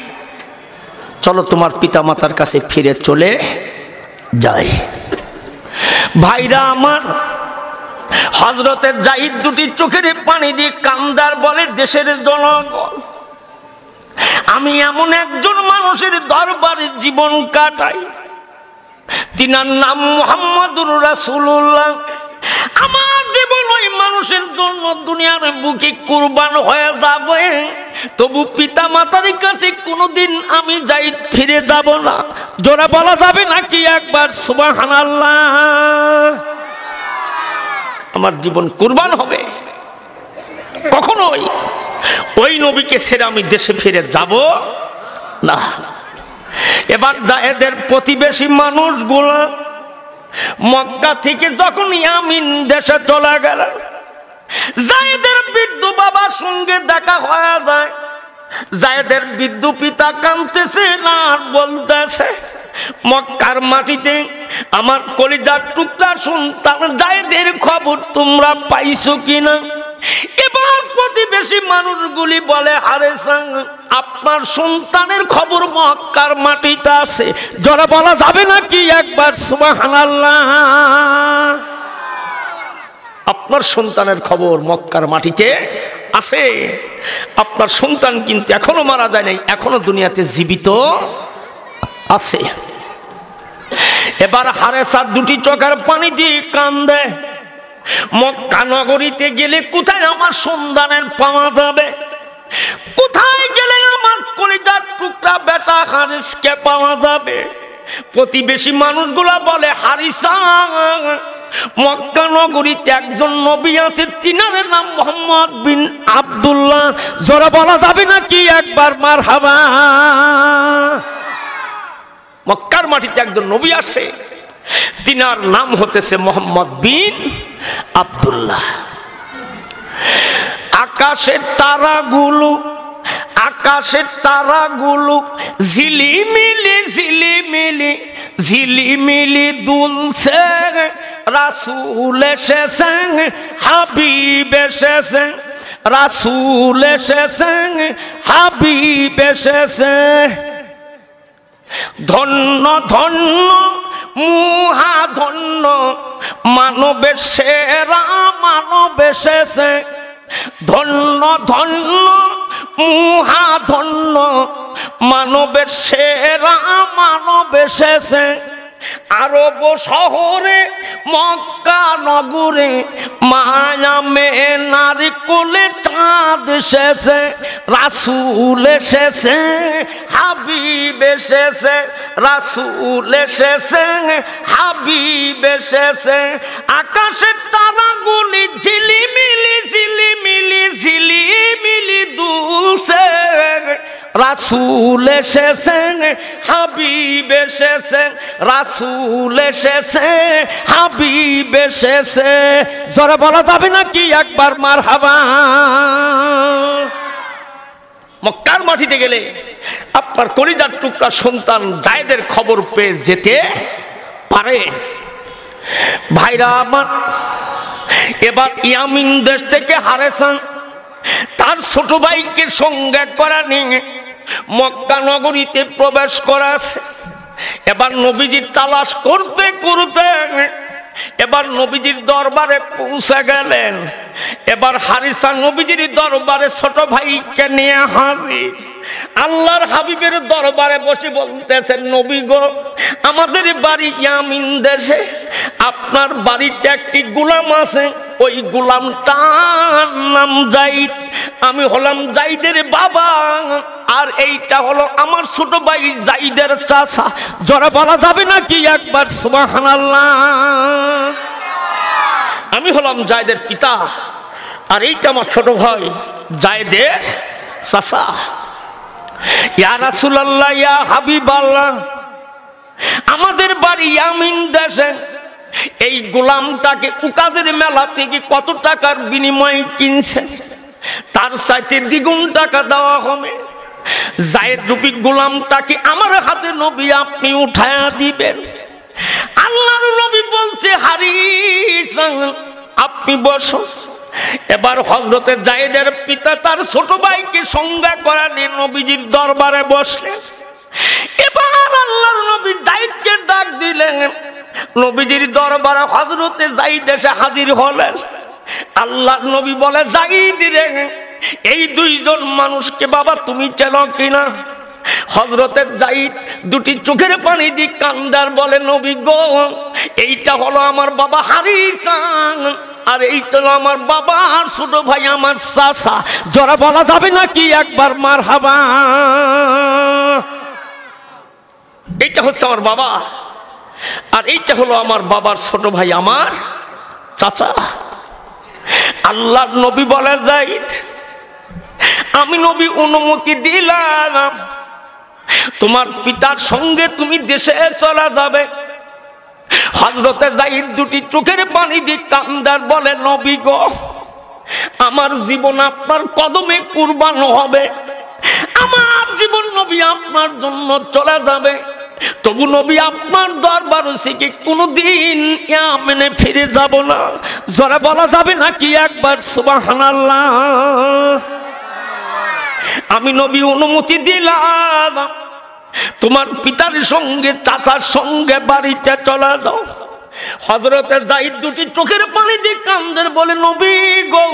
S1: চলো তোমার পিতা মাতার কাছে ফিরে চলে যাই। ভাইরা আমার হজরতের জাহিদ দুটি চোখের পানি দিয়ে কান্দার বলে দেশের জনগণ, আমি এমন একজন মানুষের দরবারে জীবন কাটাই, তিনার নাম মোহাম্মদুর রাসুল্লাহ আমার জীবন ওই মানুষের জন্য দুনিয়ার বুকে কুরবান হয়ে যাবে। তবু পিতা মাতার কাছে কোনোদিন আমি যাই ফিরে যাব না। জোরে বলা যাবে নাকি একবার? সুবাহান আমার জীবন কুরবান হবে। কখনোই ওই নবীকে ছেড়ে আমি দেশে ফিরে যাব না। এবার জায়েদের প্রতিবেশী মানুষগুলা মক্কা থেকে যখন ইয়ামিন দেশে চলে গেল জায়েদের বৃদ্ধ বাবার সঙ্গে দেখা হয়ে যায়। জায়দের বিদ্যু পিতা কানতেছে না আর বলতেছে, মক্কার মাটিতে আমার কলিজার টুকরা সন্তান, জায়দের খবর তোমরা পাইছো কিনা? এবার প্রতিবেশী মানুষগুলি বলে হারে সাং, আপনার সন্তানের খবর মক্কার মাটিতে আছে। যারা বলা যাবে নাকি একবার? সুবহানাল্লাহ। আপনার সন্তানের খবর মক্কার মাটিতে আছে। আপনার সন্তান কিন্তু এখনও মারা যায় নাই, এখনও দুনিয়াতে জীবিত আছে। এবার হারেসার দুটি চোখের পানি দিয়ে কান্দে। মক্কা নগরীতে গেলে কোথায় আমার সন্ধানের পাওয়া যাবে? কোথায় গেলে আমার কলিজার টুকরা বেটা হারিসকে পাওয়া যাবে? প্রতিবেশী মানুষগুলা বলে, হারিসা, মক্কা নগরীতে একজন নবী আছে, তিনার নাম মোহাম্মদ বিন আবদুল্লাহ। জোরা বলা যাবে নাকি? একবার মার হাবা মক্কার মাটিতে একজন নবী আছে তিনার নাম হতেছে মোহাম্মদ বিন আবদুল্লাহ। আকাশের তারাগুলো আকাশের তারাগুলো ঝিলিমিলি ঝিলিমিলি ঝিলিমিলি দুলছে, রাসুল এসেছেন হাবিব এসেছেন রাসুল এসেছেন হাবিব এসেছে। ধন্য ধন্য, মুহা ধন্য, মানবের সেরা মানব শেষে। ধন্য ধন্য, মুহা ধন্য, মানবের সেরা মানব এসেছে আরব শহরে, মক্কা নগরে, মায়া মে নারী চাঁদ এসেছে, রাসুল এসেছে, হাবিব এসেছে, রাসুল এসেছে, হাবিব এসেছে। আকাশের তারাগুলি ঝিলিমিলি ঝিলিমিলি ঝিলিমিলি দুলছে। রাসুল এসেছেন হাবিব এসেছেন রাসুল এসেছে, হাবিব এসেছে। জোরে বলা যাবে নাকি একবার মার হাবা মক্কার মাটিতে গেলে আপনার কলিজার টুকরা সন্তান জায়দের খবর পেয়ে যেতে পারে। ভাইরা আমার, এবার ইয়ামিন দেশ থেকে হারেসান তার ছোট ভাইকে সঙ্গে করা নিয়ে মক্কা নগরীতে প্রবেশ করাছে এবার নবীজির তালাশ করতে করতে এবার নবীজির দরবারে পৌঁছে গেলেন। এবার হারিসা নবীজির দরবারে ছোট ভাইকে নিয়ে হাজির। আল্লাহর হাবিবের দরবারে বসে বলতেছেন, নবী গো, আমাদের বাড়ি ইয়ামিন দেশে, আপনার বাড়িতে একটি গুলাম আছে। ওই গুলামটার নাম জাইদ আমি হলাম জাইদের বাবা, আর এইটা হলো আমার ছোট ভাই জাইদের চাষা জরা বলা যাবে নাকি একবার? সুবাহান আমি হলাম জায়দের পিতা, আর এইটা আমার ছোট ভাই জায়দের চাষা ইয়া রাসুলাল্লাহ, ইয়া হাবিব আল্লাহ আমাদের বাড়ি ইয়ামিন দেশে। এই গোলামটাকে উকাদের মেলা থেকে কত টাকার বিনিময়ে কিনছেন? তার সাথে দ্বিগুণ টাকা দেওয়া হবে। জায়েদ রূপী গোলামটাকে আমার হাতে নবী আপনি উঠায়া দিবেন। আল্লাহর নবী বলছে, হারিস, আপনি বসো। এবার হজরতে জায়েদের পিতা তার ছোট ভাইকে সংজ্ঞা করা নিয়ে নবীজির দরবারে বসলেন। এবার আল্লাহর নবী জাইদকে ডাক দিলেন। নবীজির দরবারে হজরতে জাইদ এসে হাজির হলেন। আল্লাহ নবী বলে জাইদ রে এই দুইজন মানুষকে বাবা তুমি চেনো কিনা? হজরতের জাইদ দুটি চোখের পানি দি কান্দার বলে, নবী গো, এইটা হলো আমার বাবা হারিসান, আর এই তো আমার বাবা, আর ছোট ভাই আমার চাষা জরা বলা যাবে নাকি একবার? মার হাবা এইটা হচ্ছে আমার বাবা, আর এইটা হলো আমার বাবার ছোট ভাই আমার চাচা। আল্লাহ নবী বলে যাইদ আমি নবী অনুমতি দিলাম। তোমার পিতার সঙ্গে তুমি দেশে চলা যাবে। হজরতে যাইদ দুটি চোখের পানি দিয়ে কান্দার বলে, নবী গো, আমার জীবন আপনার কদমে কুরবান হবে। আমার জীবন নবী আপনার জন্য চলে যাবে। তবু নবী আপনার দরবার থেকে কোনোদিন মেনে ফিরে যাব না। জরা বলা যাবে নাকি একবার? সুবাহানাল্লাহ। আমি নবী অনুমতি দিলাম। তোমার পিতার সঙ্গে, চাচার সঙ্গে বাড়িতে চলা যাও। হজরতে যাই দুটি চোখের পানি দিয়ে কান্দের, বলে, নবী গো,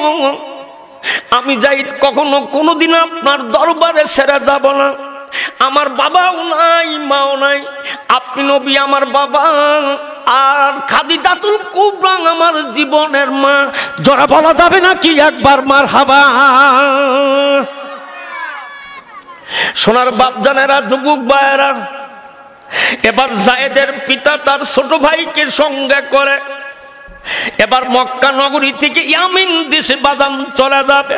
S1: আমি যাই কখনো কোনোদিন আপনার দরবারে ছেড়ে যাব না। আমার বাবাও নাই, মাও নাই। আপনি নবী, আমার বাবা। আর খাদি জাতুল কুবরাং আমার জীবনের মা। জরা বলা যাবে নাকি একবার মার হাবা সোনার বাপজানেরা, যুবক বায়েরা এবার জায়েদের পিতা তার ছোট ভাইকে সঙ্গে করে এবার মক্কা নগরী থেকে ইয়ামিন দেশে বাজান চলে যাবে।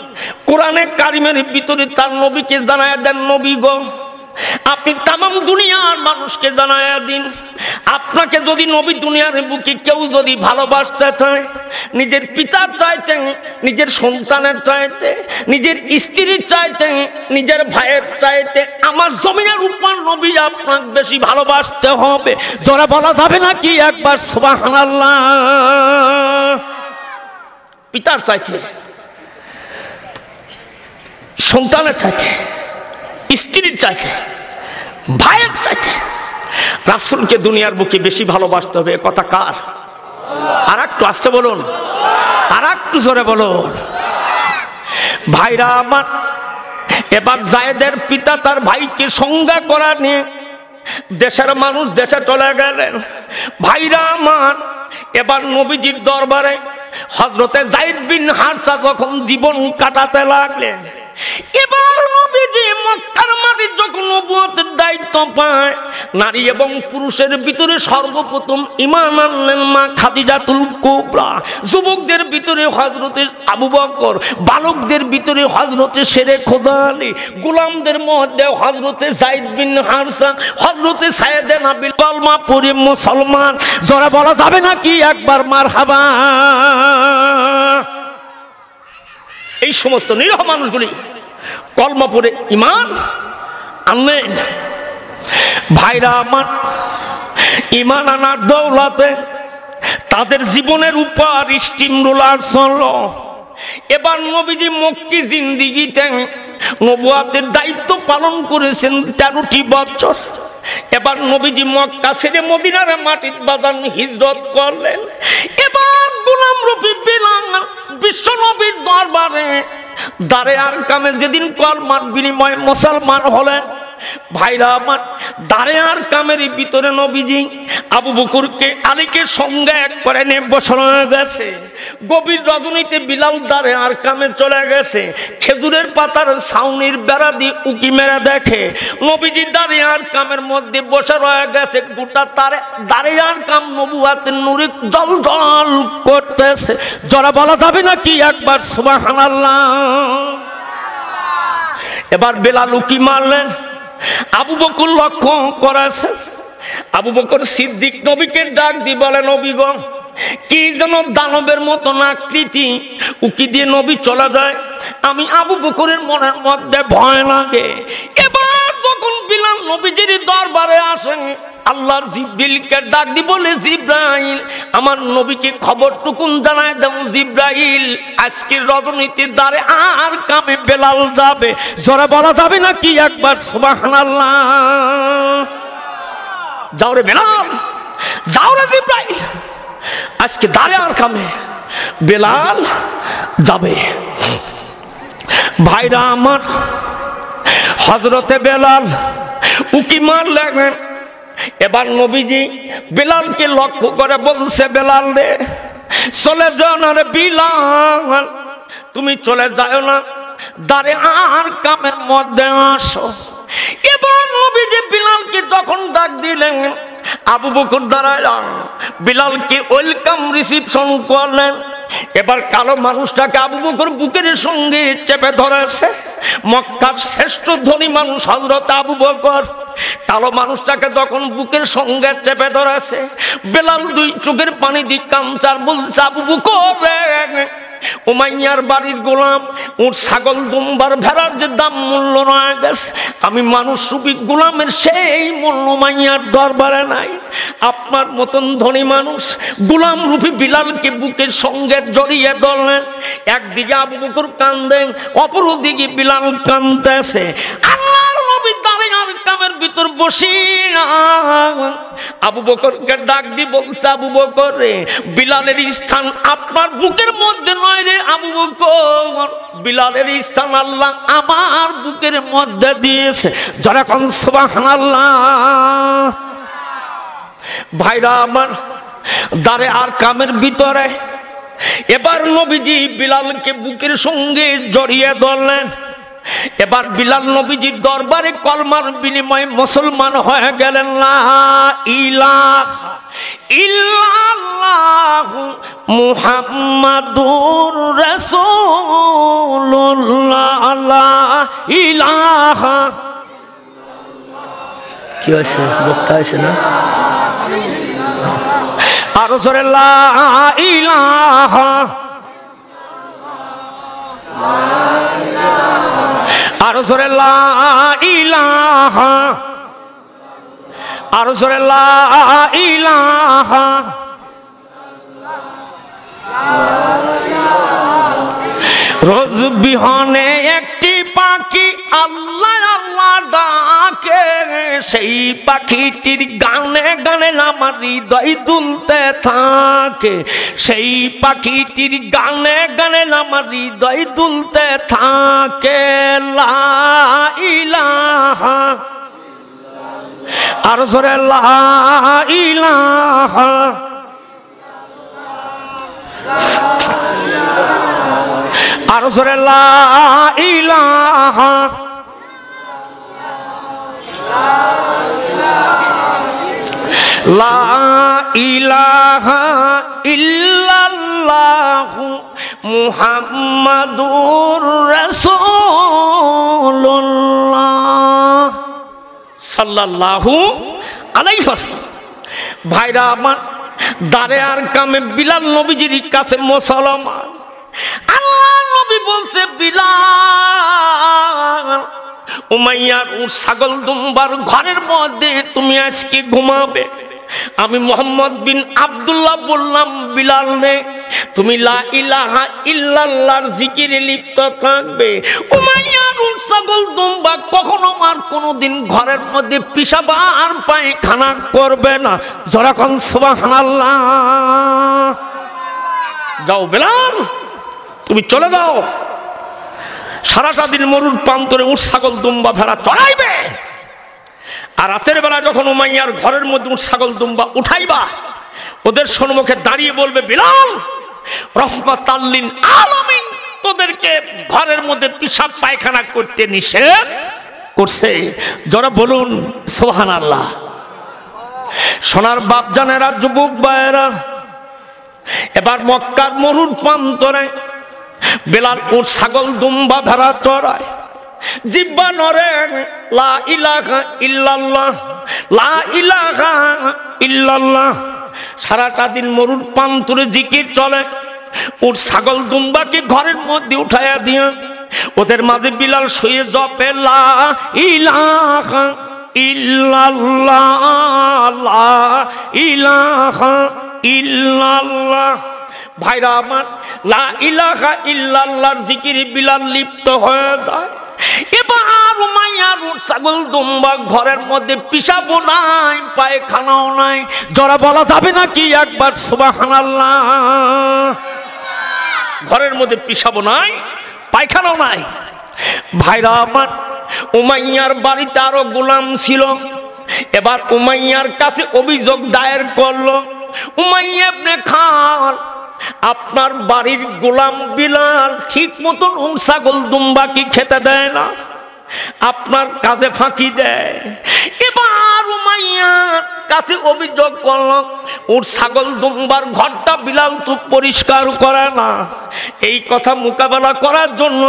S1: কোরআনে কারিমের ভিতরে তার নবীকে জানায় দেন, নবী গো, আপনি তাম দুনিয়ার মানুষকে জানায়া দিন। আপনাকে যদি নবী দুনিয়ার বুকে কেউ যদি ভালোবাসতে চায়, নিজের পিতার চাইতে, নিজের সন্তানের চাইতে, নিজের স্ত্রীর চাইতে, নিজের ভাইয়ের চাইতে, আমার জমিনের উপর নবী আপনাকে বেশি ভালোবাসতে হবে। জোরে বলা যাবে নাকি একবার? সুবহানাল্লাহ। পিতার চাইতে। সন্তানের চাইতে, স্ত্রীর চাইতে, ভাইয়ের চাইতে রাসুলকে দুনিয়ার বুকে বেশি ভালোবাসতে হবে। কথা কার? আর একটু আসতে বলুন। আর একটু জোরে বলুন। ভাইরা আমার, এবার জায়েদের পিতা তার ভাইকে সংজ্ঞা করা নিয়ে দেশের মানুষ দেশে চলে গেলেন। ভাইরা আমার, এবার নবীজির দরবারে হজরতে জাইদ বিন হারসা যখন জীবন কাটাতে লাগলেন এবার নবীজি মক্কার মাটি যখন নবুয়তের দায়িত্ব পায়, নারী এবং পুরুষের ভিতরে সর্বপ্রথম ইমান আনলেন মা খাদিজাতুল কোবরা। যুবকদের ভিতরে হজরতে আবু বকর, বালকদের ভিতরে হজরতে শেরে খোদা আলী, গোলামদের মধ্যে হজরতে বিন হারসা হজরতে সায়েদে নাবিল কলমা পরে মুসলমান। বলা যাবে একবার মার হাবা এই সমস্ত নিরহ মানুষগুলি কলমা পরে ইমান আনলেন ভাইরা আমার, ইমান আনার দৌলাতে তাদের জীবনের উপর স্টিম রোলার চলল। এবার নবীজি মক্কি জিন্দিগিতে নবুয়াতের দায়িত্ব পালন করেছেন তেরোটি বছর। এবার নবীজি মক্কা ছেড়ে মদিনার মাটির বাজান হিজরত করলেন। এবার গুলাম রবি বিলাং বিশ্ব নবীর দরবারে দারে আর কামে যেদিন কলমার বিনিময়ে মুসলমান হলেন ভাইরা আমার, দাঁড়ে আর কামের ভিতরে নবীজি আবু বকুরকে আলীকে সঙ্গে এক করে নে বসানো গেছে। গভীর রজনীতে বিলাল দাঁড়ে আর কামে চলে গেছে। খেজুরের পাতার ছাউনির বেড়া দিয়ে উকি মেরে দেখে নবীজি দাঁড়িয়ে আর কামের মধ্যে বসে রয়ে গেছে। গোটা তারে দাঁড়িয়ে আর কাম নবুয়াতের নুরে জল জল করতেছে। জরা বলা যাবে না কি একবার? সুবহানাল্লাহ। এবার বেলাল উকি মারলেন। আবু বকুর লক্ষ্য করেছে। আবু বকর সিদ্দিক নবীকে ডাক দি বলে, নবী গো, কি যেন দানবের মতন আকৃতি। উকি দিয়ে নবী চলা যায়। আমি আবু বকরের মনের মধ্যে ভয় লাগে। এবার নবীজির দরবারে আসেন। আল্লাহর জিব্রিলকে ডাক দি বলে, জিব্রাইল, আমার নবীকে খবর টুকুন জানায় দাও, জিব্রাইল। আজকের রজনীতির দ্বারে আর কামে বেলাল যাবে। জোরে বলা যাবে না কি একবার? সুবহানাল্লাহ। যাও রে বেলাল, যাও রে জিব্রাইল। আজকে দাঁড়ে আর কামে বেলাল যাবে। ভাইরা আমার হজরতে বেলাল উকি মারলেন এবার নবীজি বেলালকে লক্ষ্য করে বলছে, বেলাল রে, চলে যাও না রে বিলাল, তুমি চলে যাও না দাঁড়ে আর কামের মধ্যে আসো। এবার নবীজি বিলালকে যখন ডাক দিলেন আবু বকর দাঁড়াইলাম। বিলালকে ওয়েলকাম রিসিপশন করলেন। এবার কালো মানুষটাকে আবু বকর বুকের সঙ্গে চেপে ধরেছে। মক্কার শ্রেষ্ঠ ধনী মানুষ হজরত আবু বকর। কালো মানুষটাকে যখন বুকের সঙ্গে চেপে ধরেছে। বেলাল দুই চোখের পানি দিয়ে কামচার বলছে, আবু বকর উমাইয়ার বাড়ির গোলাম, ওর ছাগল দুম্বার ভেড়ার যে দাম মূল্য নয় গেছে আমি মানুষ রূপী গোলামের সেই মূল্য উমাইয়ার দরবারে নাই। আপনার মতন ধনী মানুষ, গোলাম রূপী বিলালকে বুকের সঙ্গে জড়িয়ে ধরলেন একদিকে আবু বকর কান্দেন অপরদিকে বিলাল আল্লাহর আর ভিতর বসি আবু বকরকে ডাক দি বলছে, আবু বকর রে, বিলালের স্থান আপনার বুকের মধ্যে নয় রে, আবু বকর। বিলালের স্থান আল্লাহ আমার বুকের মধ্যে দিয়েছে। যারা কোন সুবহানাল্লাহ। ভাইরা আমার দাঁড়ে আর কামের ভিতরে। এবার নবীজি বিলালকে বুকের সঙ্গে জড়িয়ে ধরলেন। এবার বিলাল নবীজির দরবারে কলমার বিনিময়ে মুসলমান হয়ে গেলেন না ইলাহ ইল্লাল্লাহু মুহাম্মাদুর রাসূলুল্লাহ ইলাহা কি হয়েছে? বক্তা আছে না? আরও জোরে, লা ইলাহা আরও জোরে ইলাহা আরও জোরে ইলাহা। রোজ বিহনে একটি পাখি আল্লাহ আল্লাহ ডাকে, সেই পাখিটির গানে গানে আমার হৃদয় দুলতে থাকে। সেই পাখিটির গানে গানে আমার হৃদয় দুলতে থাকে। লা ইলাহা আর জোরে ইলাহা। আর জোরে ইলাহা। লা ইলাহা ইল্লাল্লাহু মুহাম্মাদুর রাসূলুল্লাহ সাল্লাল্লাহু আলাইহি ওয়াসাল্লাম। ভাইরা আমার, দারে আর কামে বিলাল নবীজির কাছে মুসলমান। আল্লাহ নবী বলছে, বিলাল। উমাইয়ার ছাগল দুম্বার ঘরের মধ্যে তুমি আজকে ঘুমাবে। আমি মোহাম্মদ বিন আব্দুল্লাহ বললাম, বিলাল নে তুমি লা ইলাহা ইল্লাল্লাহর জিকিরে লিপ্ত থাকবে। উমাইয়ার ছাগল দুম্বা কখনো আর কোনোদিন ঘরের মধ্যে পিসাবা আর পায়খানা করবে না। যখন সুবহানাল্লাহ। যাও, বিলাল, তুমি চলে যাও। সারাটা দিন মরুর প্রান্তরে উঠ ছাগল, দুম্বা, ভেড়া চড়াইবে। আর রাতের বেলা যখন উমাইয়ার ঘরের মধ্যে উঠ ছাগল, দুম্বা উঠাইবা, ওদের সম্মুখে দাঁড়িয়ে বলবে, বিলাল রহমত আল্লিন আলামিন, তোদেরকে ঘরের মধ্যে পিসাব পায়খানা করতে নিষেধ করছে। যারা বলুন সোহান আল্লাহ সোনার বাপ জানেরা যুবক বায়েরা এবার মক্কার মরুর প্রান্তরে বেলাল উঠ ছাগল দুম্বা ভেড়া চড়ায়। জিব্বা নরে লা লা সারাটা দিন মরুর প্রান্তরে জিকির চলে। ওর ছাগল দুম্বাকে ঘরের মধ্যে উঠাইয়া দিয়া, ওদের মাঝে বিলাল শুয়ে জপে লা ইলাহা ইল্লাল্লাহ। ভাইরা আমার, লা ইলাহা ইল্লাল্লাহর জিকিরে বিলাল লিপ্ত হয়ে যায়। এবার উমাইয়ার ছাগল, দুম্বা ঘরের মধ্যে পিসাবও নাই, পায়খানাও নাই। জরা বলা যাবে নাকি একবার? সুবহানাল্লাহ। ঘরের মধ্যে পিসাবও নাই, পায়খানাও নাই। ভাইরা আমার, উমাইয়ার বাড়িতে আরও গোলাম ছিল। এবার উমাইয়ার কাছে অভিযোগ দায়ের করল। উমাইয়া খান আপনার বাড়ির গোলাম বিলাল ঠিক মতন ছাগল দুম্বাকি খেতে দেয় না? আপনার কাছে ফাঁকি দেয়। এবার উমাইয়ার কাছে অভিযোগ করল, ওর ছাগল দুম্বার ঘরটা বিলাল তো পরিষ্কার করে না। এই কথা মোকাবেলা করার জন্য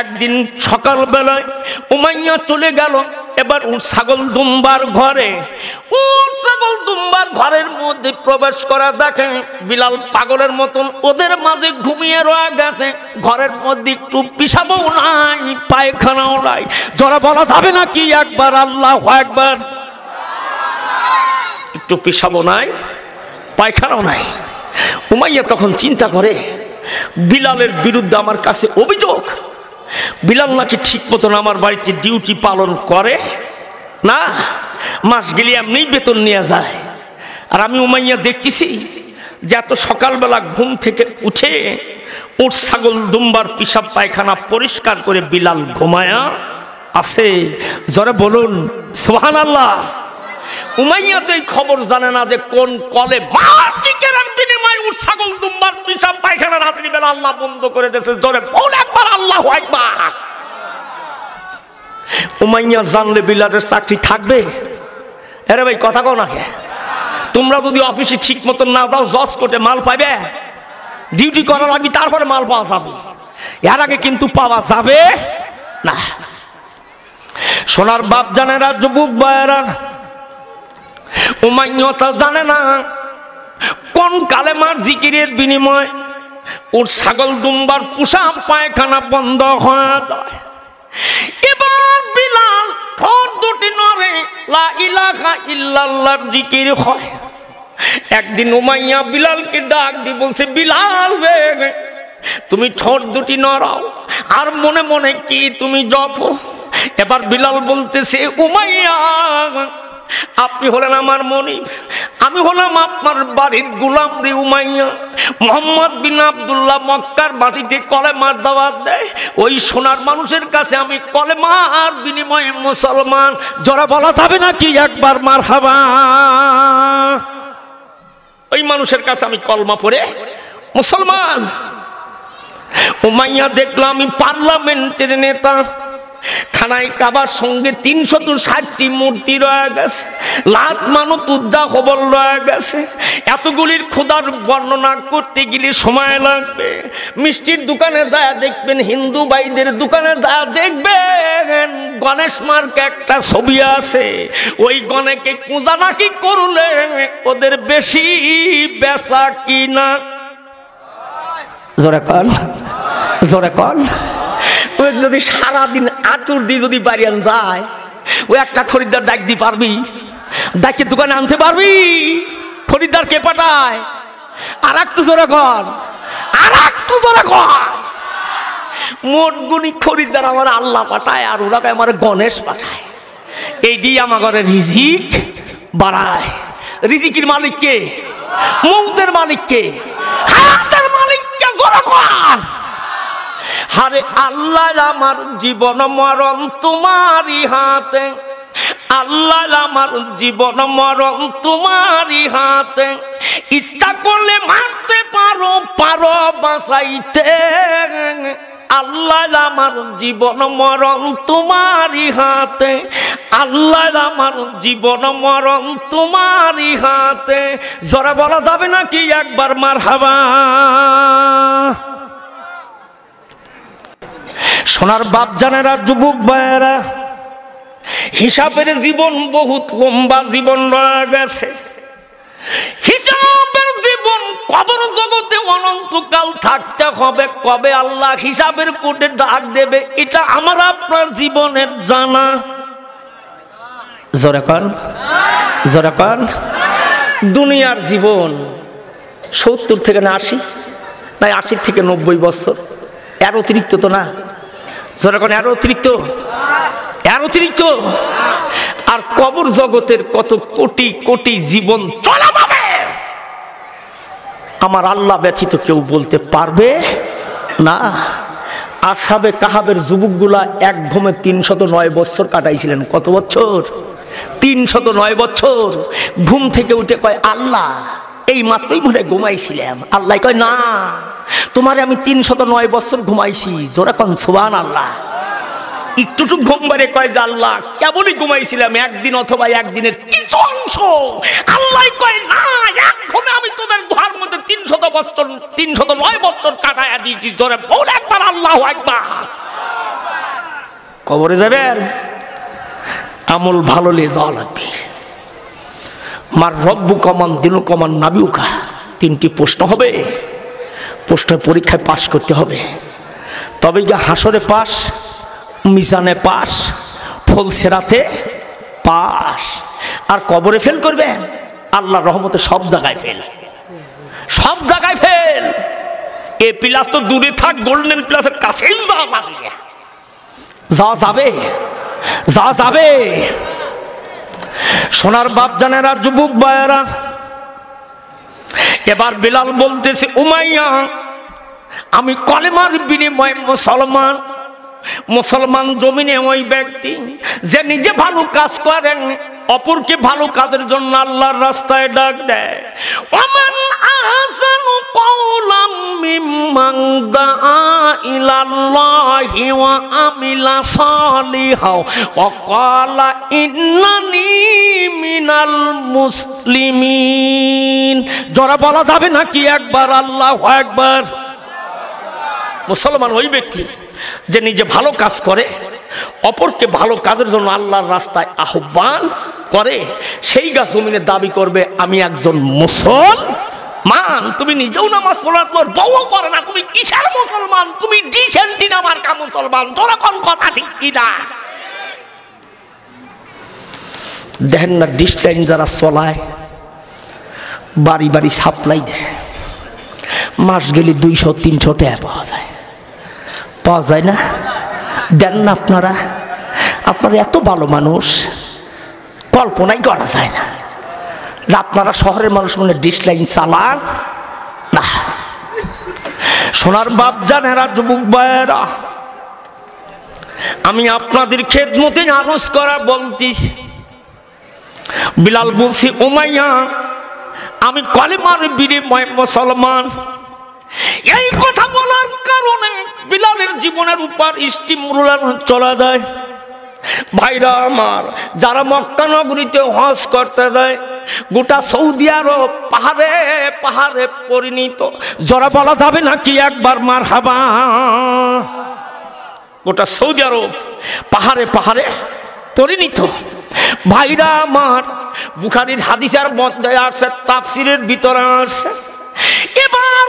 S1: একদিন সকালবেলায় উমাইয়া চলে গেল। এবার ওর ছাগল দুম্বার ঘরে। ওর ছাগল দুম্বার ঘরের মধ্যে প্রবেশ করা দেখে বিলাল পাগলের মতন ওদের মাঝে ঘুমিয়ে রয়ে গেছে। ঘরের মধ্যে একটু পিসাবও নাই, পায়খানাও নাই। যারা বলা যাবে না কি একবার, আল্লাহ একবার। একটু পিসাবও নাই, পায়খানাও নাই। উমাইয়া তখন চিন্তা করে, বিলালের বিরুদ্ধে আমার কাছে অভিযোগ। বিলাল নাকি ঠিক মতন আমার বাড়িতে ডিউটি পালন করে? না? মাস গেলে এমনি বেতন নিয়ে যায়। আর আমি উমাইয়া দেখতেছি যে এত সকালবেলা ঘুম থেকে উঠে উঠ ছাগল, দুম্বার, পিসাব, পায়খানা পরিষ্কার করে বিলাল ঘুমায়া আছে। জরে বলুন সোহান আল্লাহ এই খবর জানে না যে কোন কলে মার চিকেনের বিনিময়ে উঠ ছাগল, দুম্বার, পিসাব, পায়খানা রাত্রি বেলা আল্লাহ বন্ধ করে দিয়েছে। জোরে বল একবার, আল্লাহ একবার উমাইয়া জানলে বিলালের চাকরি থাকবে? আরে ভাই, কথা কও নাকি তোমরা যদি অফিসে ঠিক মতন না যাও, জজ কোর্টে মাল পাবে ডিউটি করা লাগবে তারপরে মাল পাওয়া যাবে। এর আগে কিন্তু পাওয়া যাবে না। সোনার বাপ জানে না যুবক বায়েরা উমাইয়তা জানে না। কোন কালেমার জিকিরের বিনিময় ওর ছাগল দুম্বার পোষা পায়খানা বন্ধ হয়ে যায়। এবার বিলাল ঠোঁট দুটি নরে লা ইলাহা ইল্লাল্লাহর জিকির হয়। একদিন উমাইয়া বিলালকে ডাক দিয়ে বলছে, বিলাল রে, তুমি ঠোঁট দুটি নড়াও, আর মনে মনে কি তুমি জপ? এবার বিলাল বলতেছে, উমাইয়া আপনি হলেন আমার মনি আমি হলাম আপনার বাড়ির গুলাম রে উমাইয়া। মোহাম্মদ বিন আবদুল্লাহ মক্কার মাটিতে কলেমার দাওয়াত দেয়। ওই সোনার মানুষের কাছে আমি কলেমা আর বিনিময়ে মুসলমান। জরা বলা যাবে না কি একবার মার হাবা ওই মানুষের কাছে আমি কলমা পড়ে, মুসলমান। উমাইয়া দেখলাম আমি পার্লামেন্টের নেতা। খানায় কাবার সঙ্গে তিনশত ষাটটি মূর্তি রয়ে গেছে। লাখ মানত উদ্দা খবর রয়ে গেছে। এতগুলির ক্ষুদার বর্ণনা করতে গেলে সময় লাগবে। মিষ্টির দোকানে যায় দেখবেন, হিন্দু ভাইদের দোকানে যায় দেখবেন, গণেশ মার্কে একটা ছবি আছে। ওই গণেকে পূজা নাকি করলে ওদের বেশি বেচা কিনা? জোরে কন জোরে কন। যদি সারাদিন আতুর দিয়ে যদি বাড়িয়ান যায়, ওই একটা খরিদ্দার ডাক দিয়ে পারবি? ডাকে দোকানে আনতে পারবি? খরিদ্দার কে পাঠায়? আর একটু জোরে কর। আর একটু জোরে কর। মোট গুণি খরিদ্দার আমার আল্লাহ পাঠায় আর ওরা আমার গণেশ পাঠায়। এই দিয়ে আমার ঘরে রিজিক বাড়ায়। রিজিকের মালিককে, মৌতের মালিককে হাতের মালিককে মালিক জোরে কর। হারে আল্লাহ আমার জীবন মরণ তোমারই হাতে। আল্লাহ আমার জীবন মরণ তোমারই হাতে। ইচ্ছা করলে মারতে পারো পারো বাঁচাইতে। আল্লাহ আমার জীবন মরণ তোমারই হাতে। আল্লাহ আমার জীবন মরণ তোমারই হাতে। জরা বলা যাবে নাকি একবার মার হাবা সোনার বাপ জানেরা, যুবক বায়েরা হিসাবের জীবন বহুত লম্বা জীবন রয়ে গেছে। হিসাবের জীবন কবর জগতে অনন্তকাল থাকতে হবে, কবে আল্লাহ হিসাবের কোটে ডাক দেবে, এটা আমার আপনার জীবনের জানা। জোরে কান জোরে কান। দুনিয়ার জীবন সত্তর থেকে না আশি না আশির থেকে নব্বই বছর, এর অতিরিক্ত তো না। এর অতিরিক্ত এর অতিরিক্ত। আর কবর জগতের কত কোটি কোটি জীবন চলা যাবে। আমার আল্লাহ ব্যথিত কেউ বলতে পারবে? না। আসাবে কাহাবের যুবকগুলা এক ঘুমে তিনশত নয় বছর কাটাইছিলেন। কত বছর? তিনশত নয় বছর। ঘুম থেকে উঠে কয়, আল্লাহ, এই মাত্রই মনে ঘুমাইছিলাম। আল্লাহ কয়, না। তোমারে আমি তিনশত নয় বছর ঘুমাইছি। জোরা কন সুবান আল্লাহ একটুটুক ঘুম বারে কয় যে আল্লাহ কেবলই ঘুমাইছিলাম একদিন অথবা একদিনের কিছু অংশ। আল্লাহ কয়, না, এক ঘুমে আমি তোদের ঘর মধ্যে তিনশত বছর তিনশত নয় বছর কাটাইয়া দিয়েছি। জোরে বল একবার, আল্লাহ একবার কবরে যাবেন? আমল ভালো লে যাওয়া লাগবে। মার রব্বু কমান দিনু কমান নাবিউকা। তিনটি প্রশ্ন হবে। প্রশ্নের পরীক্ষায় পাশ করতে হবে। তবে গিয়ে হাসরে পাশ, মিজানে পাশ, ফল সেরাতে পাশ। আর কবরে ফেল করবেন? আল্লাহ রহমতে সব জায়গায় ফেল সব জায়গায় ফেল এ প্লাস তো দূরে থাক গোল্ডেন প্লাসের কাছেই যাওয়া যাওয়া যাবে? যাওয়া যাবে? সোনার বাপ জানেরা, যুবক বায়েরা এবার বিলাল বলতেছে, উমাইয়া, আমি কলেমার বিনিময় মুসলমান। মুসলমান জমিনে ওই ব্যক্তি, যে নিজে ভালো কাজ করেন অপরকে ভালো কাজের জন্য আল্লাহর রাস্তায় ডাক দেয়। আমিলা মিনাল জোরে বলা যাবে নাকি একবার? আল্লাহু একবার মুসলমান ওই ব্যক্তি যে নিজে ভালো কাজ করে অপরকে ভালো কাজের জন্য আল্লাহর রাস্তায় আহ্বান করে, সেই গাছ জমিনে দাবি করবে, আমি একজন মুসলমান। তুমি নিজেও নামাজ পড়ার পর বউ করে না, তুমি কিসের মুসলমান? তুমি ডিসেন্টি নামার কা মুসলমান তোরা কোন কথা ঠিক কিনা? দেখেন না ডিস্টাইন যারা চলায়, বাড়ি বাড়ি সাপ্লাই দেয়। মাস গেলে দুইশো, তিনশো টাকা পাওয়া যায়। পাওয়া যায় না? দেন না আপনারা? আপনারা এত ভালো মানুষ, কল্পনাই করা যায় না। আপনারা শহরের মানুষ মনে ডিশ লাইন চালান? না। সোনার বাপ জানেরা যুবক ভাইয়েরা, আমি আপনাদের খেদমতে আরজ করা বলতেছি। বিলাল বলছি ওমাইয়া আমি কলেমার বিনিময় মুসলমান। এই কথা বলার কারণে বিলালের জীবনের উপর স্টিম চলা যায়। ভাইরা আমার, যারা মক্কা নগরীতে হজ করতে যায়, গোটা সৌদি আরব পাহাড়ে পাহাড়ে পরিণত। জরা বলা যাবে নাকি একবার মার হাবা গোটা সৌদি আরব পাহাড়ে পাহাড়ে পরিণত। ভাইরা আমার, বুখারির হাদিসার মধ্যে আসছে তাফসিরের ভিতরে আসছে এবার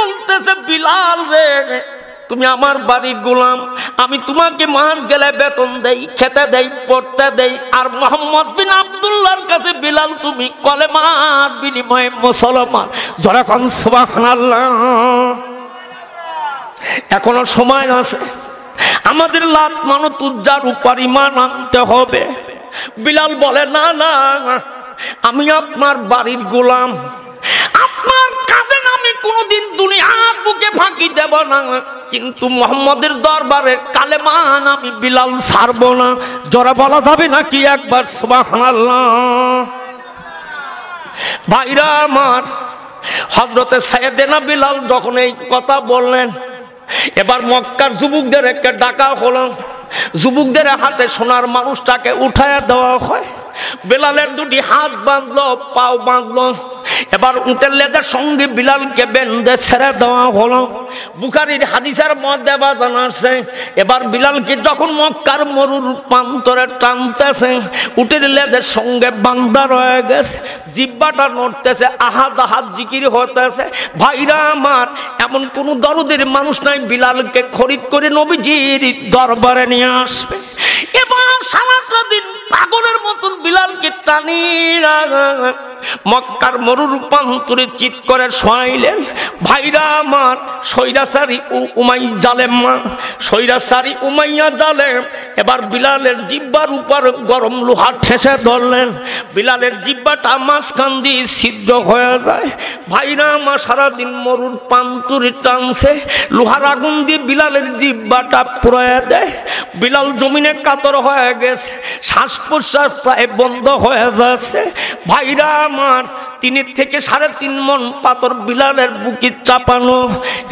S1: বলতেছে, বিলাল রে, তুমি আমার বাড়ির গোলাম। আমি তোমাকে মাস গেলে বেতন দেই, খেতে দেই, পড়তে দেই। আর মোহাম্মদ বিন আবদুল্লাহর কাছে, বিলাল, তুমি কলেমার বিনিময়ে মুসলমান। যখন সুবহানাল্লাহ। এখনও সময় আছে। আমাদের লাত মানো তুজ্জার উপর ইমান আনতে হবে। বিলাল বলে, না না, আমি আপনার বাড়ির গোলাম। আপনার আমি কোনোদিন দুনিয়ার বুকে ফাঁকি দেব না। কিন্তু মোহাম্মদের দরবারে কালেমান আমি বিলাল ছাড়বো না। জোরে বলা যাবে নাকি একবার? সুবহানাল্লাহ। ভাইরা আমার হজরতে সাইয়েদেনা বিলাল যখন এই কথা বললেন, এবার মক্কার যুবকদের একটা ডাকা হলো। যুবকদের হাতে সোনার মানুষটাকে উঠায় দেওয়া হয়। বেলালের দুটি হাত বাঁধলো, পাও বাঁধলো। এবার উটের লেজার সঙ্গে বিলালকে বেঁধে ছেড়ে দেওয়া হলো। বুখারির হাদিসের মধ্যে বাজান আসছে এবার বিলালকে যখন মক্কার মরুর প্রান্তরে টানতেছে, উটের লেজের সঙ্গে বান্দা রয়ে গেছে। জিব্বাটা নড়তেছে আহাত আহাত জিকির হতেছে। ভাইরা আমার, এমন কোন দরদের মানুষ নাই, বিলালকে খরিদ করে নবীজির দরবারে নিয়ে আসবে। এবার সারাটা দিন পাগলের মতন বিলালকে টানি মক্কার মরুর রূপান্তরে চিত করে শোয়াইলেন, ভাইরা আমার সৈরাসারি উমাই জালেম মা সৈরাসারি উমাইয়া জালেম, এবার বিলালের জিব্বার উপর গরম লোহা ঠেসে ধরলেন, বিলালের জিব্বাটা মাঝখান দিয়ে সিদ্ধ হয়ে যায়, ভাইরা আমার সারাদিন মরুর পান্তুরি টানছে, লোহার আগুন দিয়ে বিলালের জিব্বাটা পুরোয় দেয়, বিলাল জমিনে কাতর হয়ে গেছে, শ্বাস প্রশ্বাস প্রায় বন্ধ হয়ে যাচ্ছে। ভাইরা আমার তিনের থেকে সাড়ে তিন মন পাথর বিলালের বুকে চাপানো।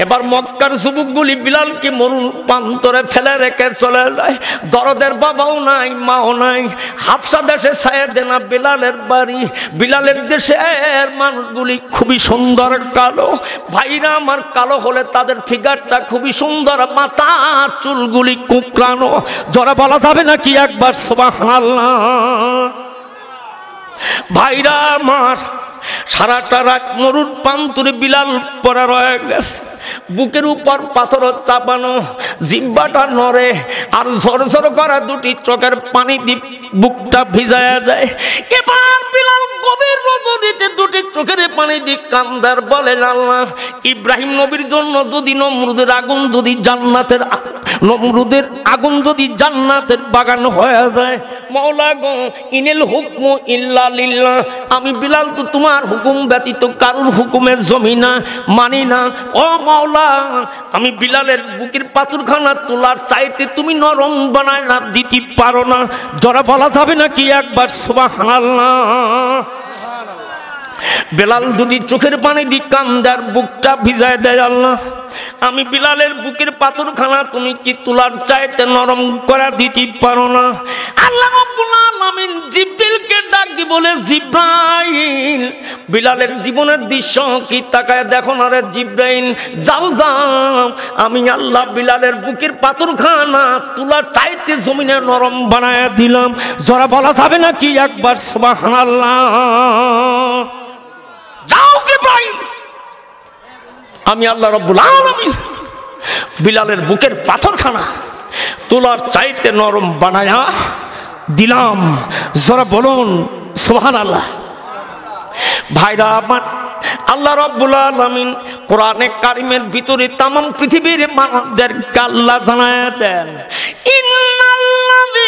S1: এবার মক্কার যুবকগুলি বিলালকে মরুন প্রান্তরে ফেলে রেখে চলে যায়। দরদের বাবাও নাই, মাও নাই। হাফসা দেশে ছায়া দেনা বিলালের বাড়ি। বিলালের দেশের মানুষগুলি খুবই সুন্দর কালো। ভাইরা আমার কালো হলে তাদের ফিগারটা খুবই সুন্দর। মাথা চুলগুলি কুকরানো জরা বলা যাবে নাকি একবার? সোবাহ ভাইরা আমার সারাটা রাত মরুর পান্তরে বিলাল পরা রয়ে গেছে। বুকের উপর পাথর চাপানো, জিব্বাটা নড়ে, আর ঝর ঝর করা দুটি চোখের পানি বুকটা ভিজায়া যায়। এবার বিলাল গভীর রজনীতে দুটি চোখের পানি দিয়ে কান্দার বলেন আল্লাহ, ইব্রাহিম নবীর জন্য যদি নমরুদের আগুন, যদি জান্নাতের নমরুদের আগুন যদি জান্নাতের বাগান হয়ে যায়, মৌলা গো, ইনেল হুকম ইল্লা আমি বিলাল, তো তোমার হুকুম ব্যতীত কারুর হুকুমের জমি না, মানি না। ও মাওলা আমি বিলালের বুকের পাথরখানা তোলার চাইতে তুমি নরম বানায় না, দিতে পারো না। জরা বলা যাবে না কি একবার, সুবহানাল্লাহ। বেলাল দুটি চোখের পানি দি কান্দার বুকটা ভিজায় দেয় আল্লাহ। আমি বিলালের বুকের পাথরখানা তুমি কি তোলার চাইতে নরম করা দিতে পারো না? আল্লাহ আলামিন জিব্রিলকে ডাক দি বলে, জিব্রাইল, বিলালের জীবনের দৃশ্য কি তাকায় দেখো না রে জিব্রাইল? যাও যাও। আমি আল্লাহ বিলালের বুকের পাথরখানা তোলার চাইতে জমিনে নরম বানায় দিলাম। জরা বলা যাবে না কি একবার? সুবহানাল্লাহ। আমি আল্লাহ রব্বুল বিলালের বুকের পাথরখানা তোলার চাইতে নরম বানায়া দিলাম। জরা বলুন সোহান আল্লাহ ভাইরা আমার, আল্লাহ রব্বুল আলামিন কোরআনে কারিমের ভিতরে তামাম পৃথিবীর মানবদের আল্লাহ জানায় দেন ইন্নাল্লাযীনা ক্বালু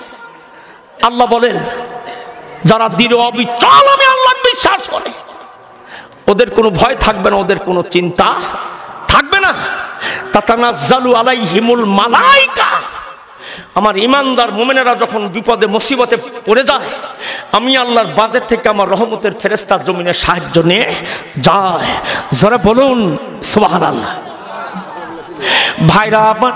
S1: আল্লাহ বলেন, যারা দৃঢ় অবিচল, আমি আল্লাহ বিশ্বাস করে। ওদের কোনো ভয় থাকবে না, ওদের কোনো চিন্তা থাকবে না। তাতানাজ্জালু আলাইহিমুল মালাইকা। আমার ইমানদার মোমেনেরা যখন বিপদে, মুসিবতে পড়ে যায়, আমি আল্লাহর বাজেট থেকে আমার রহমতের ফেরেস্তার জমিনে সাহায্য নিয়ে যায়। যারা বলুন সোহান আল্লাহ ভাইরা, আমার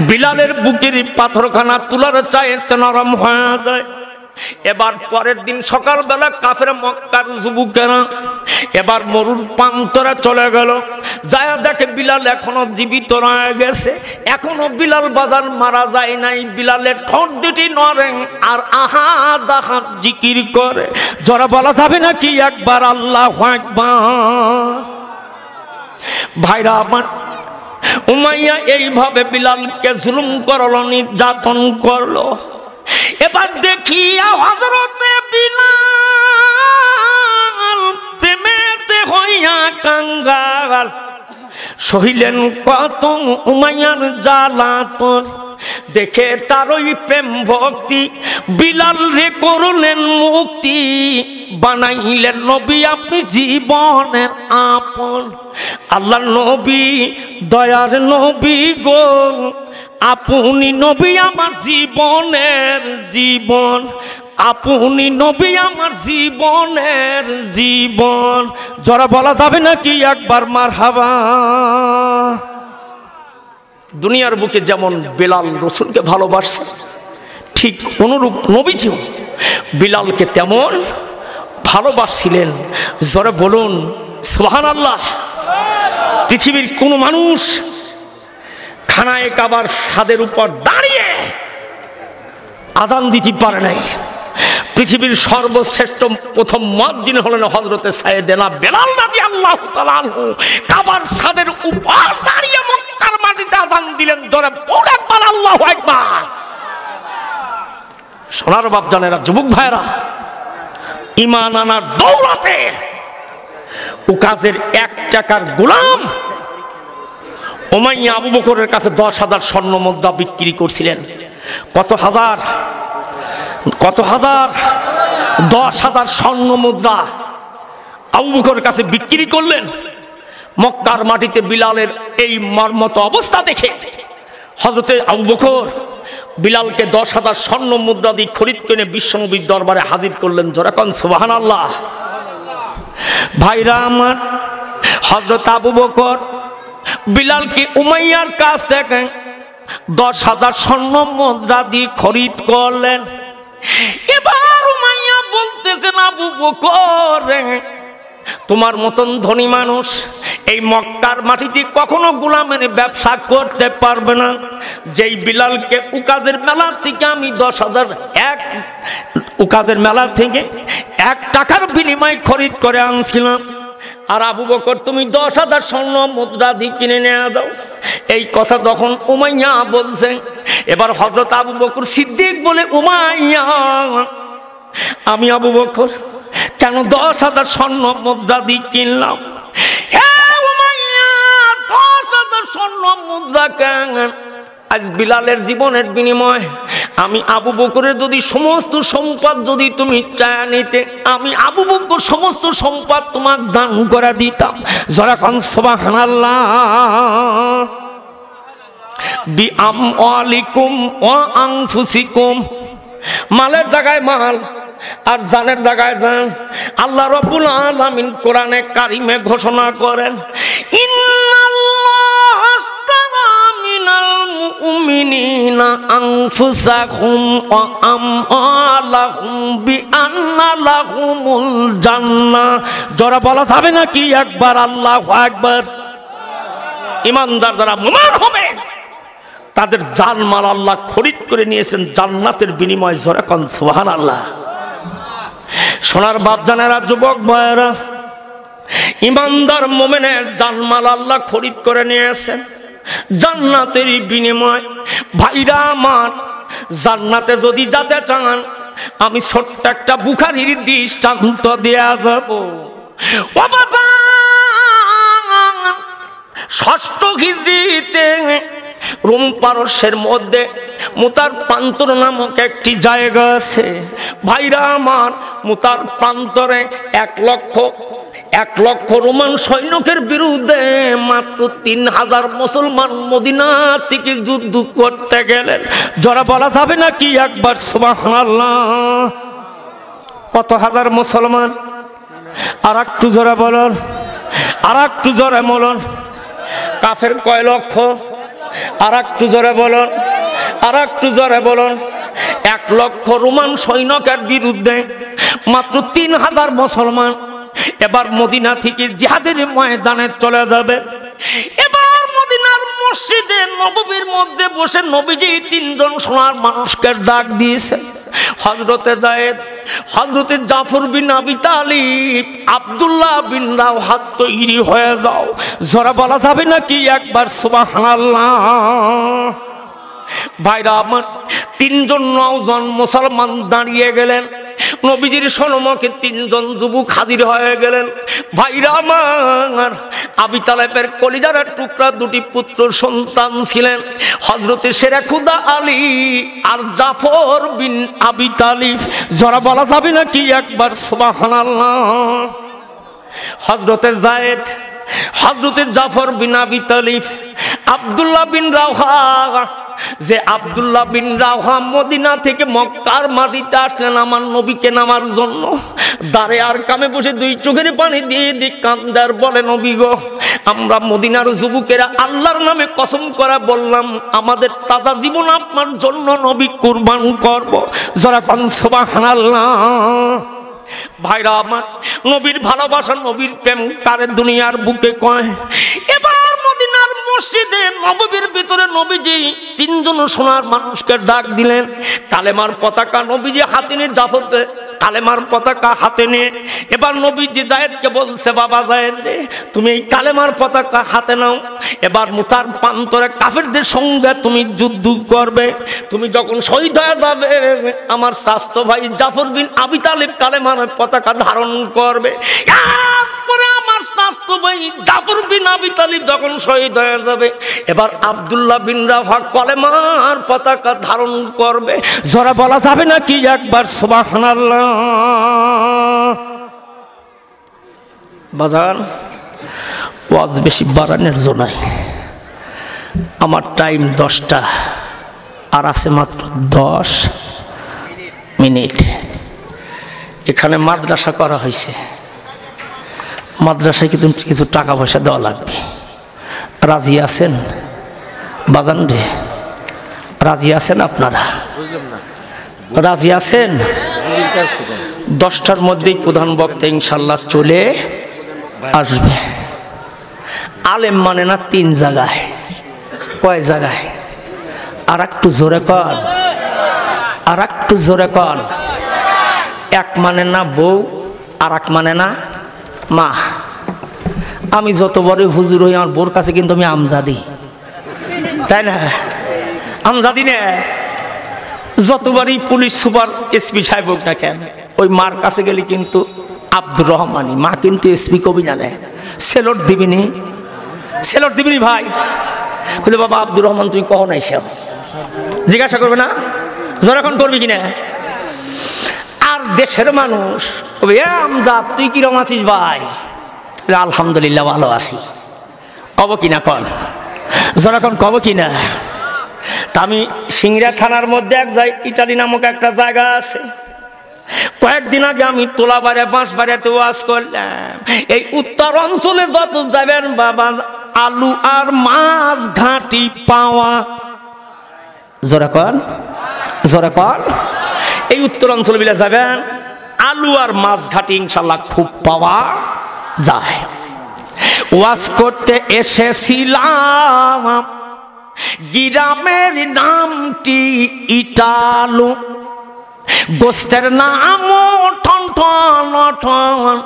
S1: বিলালের বুকের পাথরখানা তুলার চায়েতে নরম হয়ে যায়। এবার পরের দিন সকালবেলা কাফের মক্কার যুবকেরা এবার মরুর প্রান্তরে চলে গেল। যায় দেখে বিলাল এখনও জীবিত রয়ে গেছে। এখনও বিলাল বাজার মারা যায় নাই। বিলালের ঠোঁট দুটি নড়ে আর আহা দাহা জিকির করে। যারা বলা যাবে নাকি একবার আল্লাহ একবার ভাইরা আমার উমাইয়া এইভাবে বিলালকে জুলুম করল নির্যাতন করল। এবার দেখিয়া হজরতে বিলাল প্রেমেতে হইয়া কাঙ্গাল। সহিলেন কত উমাইয়ার জ্বালাতন। দেখে তারই প্রেম ভক্তি, বিলাল রে করলেন মুক্তি, বানাইলেন নবী আপনি জীবনের আপন। আল্লাহ নবী, দয়ার নবী গো, আপনি নবী আমার জীবনের জীবন। আপনি নবী আমার জীবনের জীবন। যারা বলা যাবে নাকি একবার মার হাবা দুনিয়ার বুকে যেমন বেলাল রসুলকে ভালোবাসছে ঠিক অনুরূপ নবীজিও বিলালকে তেমন ভালোবাসছিলেন জরে বলুন সোহান আল্লাহ পৃথিবীর কোনো মানুষ খানায় কাবার ছাদের উপর দাঁড়িয়ে আদান দিতে পারে নাই। পৃথিবীর সর্বশ্রেষ্ঠ প্রথম মসজিদ হলেন হজরতে সাইয়েদেনা বেলাল নাদি আল্লাহ কাবার ছাদের উপর দাঁড়িয়ে মক্কার মাটিতে আদান দিলেন ধরে একবার আল্লাহু আকবার। সোনার বাপ জানেরা যুবক ভাইরা ইমান আনার দৌড়াতে উকাজের এক টাকার গোলাম ওমাইয়া আবু বকরের কাছে দশ হাজার স্বর্ণ মুদ্রা বিক্রি করছিলেন। কত হাজার? কত হাজার? দশ হাজার স্বর্ণ মুদ্রা আবু বকরের কাছে বিক্রি করলেন। মক্কার মাটিতে বিলালের এই মর্মত অবস্থা দেখে হজরতে আবু বিলালকে দশ হাজার স্বর্ণ মুদ্রা দিয়ে খরিদ করে বিশ্বনবীর দরবারে হাজির করলেন। জোরাকন সুবাহান আল্লাহ ভাইরা আমার হজরত আবু বকর বিলালকে উমাইয়ার কাছ থেকে দশ হাজার স্বর্ণ মুদ্রা দিয়ে খরিদ করলেন। এবার উমাইয়া বলতেছেন আবু বকর তোমার মতন ধনী মানুষ এই মক্কার মাটিতে কখনো গোলামের ব্যবসা করতে পারবে না। যেই বিলালকে উকাজের মেলার থেকে আমি দশ হাজার এক উকাজের মেলার থেকে এক টাকার বিনিময় খরিদ করে আনছিলাম। আর আবু বকর, তুমি দশ হাজার স্বর্ণ মুদ্রা দিয়ে কিনে নেওয়া যাও। এই কথা তখন উমাইয়া বলছেন। এবার হজরত আবু বকর সিদ্দিক বলে, উমাইয়া, আমি আবু বকর, কেন দশ হাজার স্বর্ণ মুদ্রা দিয়ে কিনলাম? স্বর্ণ মুদ্রা কেন? আজ বিলালের জীবনের বিনিময় আমি আবু বকরের যদি সমস্ত সম্পদ যদি তুমি চায় নিতে, আমি আবু বকর সমস্ত সম্পদ তোমার দান করে দিতাম। যারা খান সোবাহানাল্লাহ। বি আম আলিকুম ও আংফুসিকুম মালের জায়গায় মাল আর জানের জায়গায় যান আল্লাহ রব্বুল আলামিন কোরআনে কারিমে ঘোষণা করেন, ইন্নাল্লাহ আনফুসাহুম ওয়া আমওয়ালাহুম বিআন্না লাহুমুল জান্নাহ জোরে বলা যাবে নাকি? একবার আল্লাহু আকবার। ইমানদার যারা মুমিন হবে, তাদের জানমাল আল্লাহ খরিদ করে নিয়েছেন জান্নাতের বিনিময়। জোরে কন, সুবহানাল্লাহ। সোনার বাপ জানেরা, যুবক ভাইয়েরা, ইমানদার মোমেনের জানমাল আল্লাহ খরিদ করে নিয়েছেন। জান্নাতের বিনিময়। ভাইরা আমার, জান্নাতে যদি যেতে চান, আমি ছোট্ট একটা বুখারির দৃষ্টান্ত দেয়া যাব। ষষ্ঠ খিজিতে রোম পারস্যের মধ্যে মুতার প্রান্তর নামক একটি জায়গা আছে। ভাইরা আমার, মুতার প্রান্তরে এক লক্ষ এক লক্ষ রোমান সৈনিকের বিরুদ্ধে মাত্র তিন হাজার মুসলমান মদিনা থেকে যুদ্ধ করতে গেলেন। যারা বলা যাবে না কি একবার? সুবহানাল্লাহ। কত হাজার মুসলমান? আর একটু জোরে বলুন। আর একটু জোরে বলুন। কাফের কয় লক্ষ? আর একটু জোরে বলুন। আর একটু জোরে বলুন। এক লক্ষ রোমান সৈনিকের বিরুদ্ধে মাত্র তিন হাজার মুসলমান এবার মদিনা থেকে জিহাদের ময়দানে চলে যাবে। এবার মদিনার মসজিদে নববীর মধ্যে বসে নবীজি তিনজন সোনার মানুষকে ডাক দিয়েছে। হজরতে জায়েদ হজরতে জাফর বিন আবি তালিব, আব্দুল্লাহ বিন রাও হাত তৈরি হয়ে যাও। জোরা বলা যাবে নাকি একবার সুবহানাল্লাহ? ভাইরা আমার তিনজন নজন মুসলমান দাঁড়িয়ে গেলেন। নবীজির সনমকে তিনজন যুবক হাজির হয়ে গেলেন। ভাইরা আমার আবি তালেবের কলিজার টুকরা দুটি পুত্র সন্তান ছিলেন। হজরতে সেরাখুদা আলী আর জাফর বিন আবি তালিফ জরা বলা যাবে নাকি একবার সুবহানাল্লাহ? হজরতে জায়েদ হজরতে জাফর বিন আবি তালিফ আব্দুল্লাহ বিন রাওহা, যে আব্দুল্লাহ বিন রাওহা মদিনা থেকে মক্কার মাটিতে আসলেন আমার নবীকে নামার জন্য। দাঁড়ে আর কামে বসে দুই চোখের পানি দিয়ে দিক কান্দার বলে, নবী গো, আমরা মদিনার যুবকেরা আল্লাহর নামে কসম করা বললাম, আমাদের তাজা জীবন আপনার জন্য নবী কুরবান করব। জরা পান সুবহানাল্লাহ। ভাইরা আমার নবীর ভালোবাসা নবীর প্রেম তার দুনিয়ার বুকে কয়। এবার মসজিদে নববীর ভিতরে নবীজি তিনজন সোনার মানুষকে ডাক দিলেন, কালেমার পতাকা নবীজি হাতে নিয়ে জাফতে কালেমার পতাকা হাতে নিয়ে। এবার নবীজি জায়েদকে বলছে, বাবা জায়েদ রে, তুমি এই কালেমার পতাকা হাতে নাও। এবার মুতার প্রান্তরে কাফেরদের সঙ্গে তুমি যুদ্ধ করবে। তুমি যখন শহীদ হয়ে যাবে, আমার স্বাস্থ্য ভাই জাফর বিন আবি কালেমার পতাকা ধারণ করবে। স্বাস্থ্য ভাই জাফর বিন আবি তালিব যখন শহীদ হয়ে যাবে, এবার আব্দুল্লাহ বিন রাফা কলেমার পতাকা ধারণ করবে। জরা বলা যাবে না কি একবার, সুবহানাল্লাহ। বাজার ওয়াজ বেশি বাড়ানোর জন্যই আমার টাইম দশটা, আর আছে মাত্র দশ মিনিট। এখানে মাদ্রাসা করা হয়েছে। মাদ্রাসায় কিন্তু কিছু টাকা পয়সা দেওয়া লাগবে। রাজি আছেন? বাজান রে, রাজি আছেন আপনারা? রাজি আছেন? দশটার মধ্যেই প্রধান বক্তা ইনশাল্লাহ চলে আসবে। আলেম মানে না তিন জায়গায়। কয় জায়গায়? আর একটু জোরে কর আর একটু জোরে কর এক মানে না বউ আর এক মানে না মা, আমি যত বড় হুজুর হই, আমার বোর কাছে কিন্তু আমি আমজাদি। তাই না? আমজাদি না? যতবারই পুলিশ সুপার এসপি সাহেব হোক না কেন, ওই মার কাছে গেলে কিন্তু আব্দুর রহমানি মা কিন্তু এসপি কবি জানে সেলট দিবিনি সেলট দিবিনি ভাই? বলে, বাবা, আব্দুর রহমান তুমি কখন আইসা? জিজ্ঞাসা করবে না? জোর করবি কিনা দেশের মানুষ। আমজাদ, তুই কিরম আছিস ভাই? আলহামদুলিল্লাহ ভালো আছি। কব কিনা? কন যখন কব কিনা তা আমি সিংড়া থানার মধ্যে এক যাই ইটালি নামক একটা জায়গা আছে। কয়েকদিন আগে আমি তোলাবাড়ে বাঁশবাড়িতে ওয়াজ করলাম। এই উত্তর অঞ্চলে যত যাবেন বাবা, আলু আর মাছ ঘাটি পাওয়া। জোরা কর জোরা কর এই উত্তর অঞ্চল বিলে যাবেন, আলু আর মাছ ঘাটি ইনশাল্লাহ খুব পাওয়া যায়। ওয়াজ করতে এসেছিলাম, গ্রামের নামটি ইটালু। গোস্তের নাম ঠন ঠন ঠন,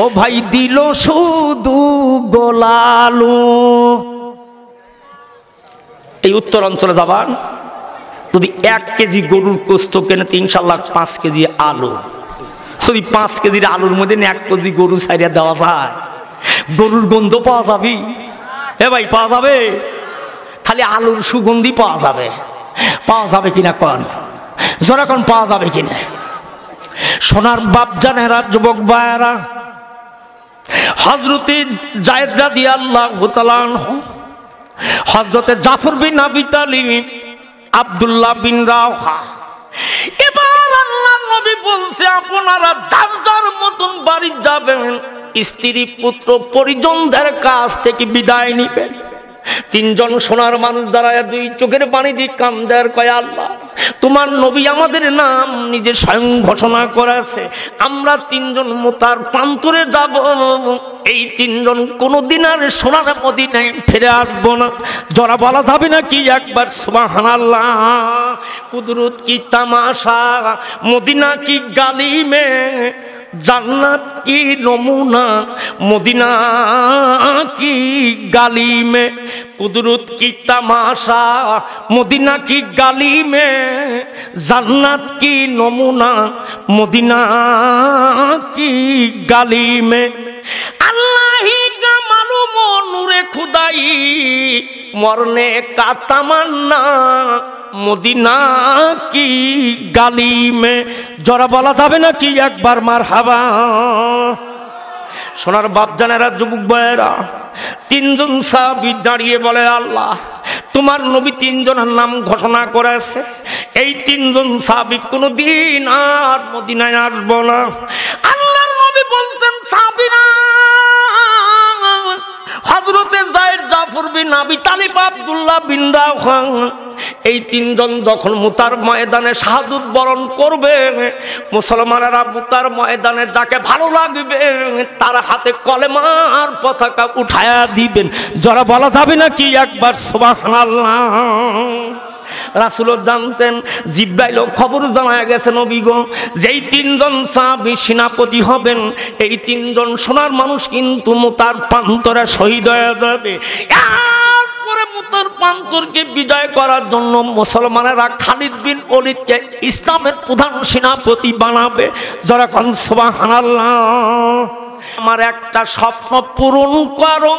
S1: ও ভাই দিল শুধু গোলালু। এই উত্তর অঞ্চলে যাবান যদি এক কেজি গরুর কোস্ত কেনে ইনশাল্লাহ পাঁচ কেজি আলু। যদি পাঁচ কেজির আলুর মধ্যে এক কেজি গরু সাইডে দেওয়া যায়, গরুর গন্ধ পাওয়া যাবি? এ ভাই, পাওয়া যাবে? খালি আলুর সুগন্ধি পাওয়া যাবে। পাওয়া যাবে কিনা কন? যখন পাওয়া যাবে কিনা? সোনার বাপ জানেরা যুবক বায়েরা হজরতে জায়দ আল্লাহ হজরতে জাফর বিন আবি আব্দুল্লাহ বিন রাওহা। এবার আল্লাহ নবী বলছে, আপনারা যার যার মতন বাড়ি যাবেন, স্ত্রী, পুত্র, পরিজনদের কাছ থেকে বিদায় নিবেন। তিনজন সোনার মানুষ দাঁড়ায় দুই চোখের পানি দিয়ে কান্দার কয়, আল্লাহ, তোমার নবী আমাদের নাম নিজে স্বয়ং ঘোষণা করেছে। আমরা তিনজন মোতার প্রান্তরে যাব। এই তিনজন কোনোদিন আর সোনার মদিনায় ফিরে আসব না। জরা বলা যাবে না কি একবার? সুবাহান কুদরত কি তামাশা? মদিনা কি গালি মে জান্নাত কি নমুনা, মদিনা কি গালিমে, কুদরত কি তামাশা, মদিনা কি গালিমে, জান্নাত কি নমুনা, মদিনা কি গালিমে। আল্লাহি নূরে খুদাই মরনে কা তামান্না মদিনা কি গালি মে জরা বলা যাবে না কি একবার মার হাবা সোনার বাপ জানেরা যুবক বয়েরা তিনজন সাহাবি দাঁড়িয়ে বলে, আল্লাহ, তোমার নবী তিনজনের নাম ঘোষণা করেছে। এই তিনজন সাহাবি কোনো দিন আর মদিনায় আসব না। আল্লাহর নবী বলছেন, সাহাবিরা হজরতে জায়ের জাফর বিন আবি তালিব আবদুল্লাহ বিন রাওহান এই তিনজন যখন মুতার ময়দানে শাহাদুত বরণ করবে, মুসলমানেরা মুতার ময়দানে যাকে ভালো লাগবে, তার হাতে কলেমার পতাকা উঠায়া দিবেন। যারা বলা যাবে না কি একবার সুবহানাল্লাহ? রাসুল জানতেন জিব্বাইল খবর জানা গেছে নবীগ যেই তিনজন সাহাবি সেনাপতি হবেন, এই তিনজন সোনার মানুষ কিন্তু মোতার প্রান্তরে শহীদ হয়ে যাবে। প্রান্তরকে করার জন্য মুসলমানেরা ইসলামের প্রধান সেনাপতি বানাবে। যারা কন, সুবহানাল্লাহ। আমার একটা স্বপ্ন পূরণ করো।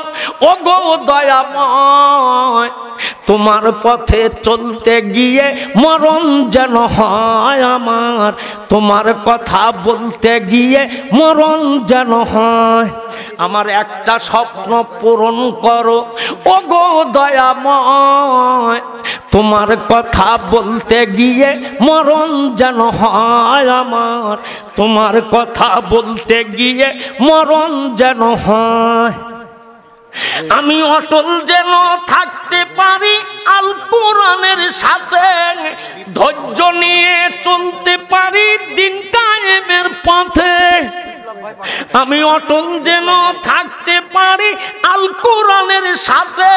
S1: ও গো দয়াময়, তোমার পথে চলতে গিয়ে মরণ যেন হয় আমার। তোমার কথা বলতে গিয়ে মরণ যেন হয়। আমার একটা স্বপ্ন পূরণ করো। ও গো দয়াময়, তোমার কথা বলতে গিয়ে মরণ যেন হয় আমার। তোমার কথা বলতে গিয়ে মরণ যেন হয়। আমি অটল যেন থাকতে পারি আল কোরআনের সাথে। ধৈর্য নিয়ে চলতে পারি দিন কায়েমের পথে। আমি অটল যেন থাকতে পারি, আল কোরআনের সাথে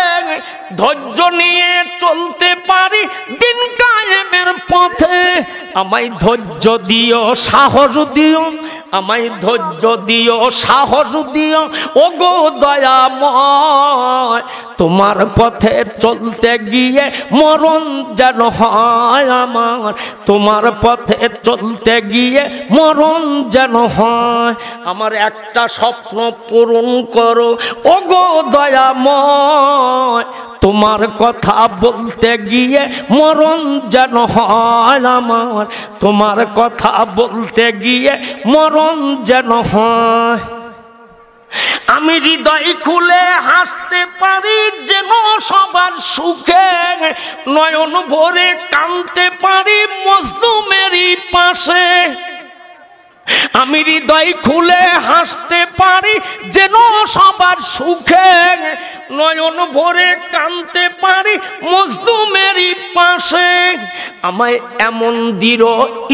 S1: ধৈর্য নিয়ে চলতে পারি, দিন কায়েমের পথে। আমায় ধৈর্য দিও, সাহস দিও, আমায় ধৈর্য দিও, সাহস দিও। ও গো দয়াময়, তোমার পথে চলতে গিয়ে মরণ যেন হয় আমার। তোমার পথে চলতে গিয়ে মরণ যেন হয় আমার একটা স্বপ্ন পূরণ করো। ও গো দয়াময়, তোমার কথা বলতে গিয়ে মরণ যেন হয় আমার। তোমার কথা বলতে গিয়ে মরণ যেন হয়। আমি হৃদয় খুলে হাসতে পারি যেন সবার সুখে। নয়ন ভরে কানতে পারি মজলুমেরই পাশে। আমি হৃদয় খুলে হাসতে পারি যেন সবার সুখে নয়ন ভরে কানতে পারি মজলুমেরই পাশে। আমায় এমন দৃঢ়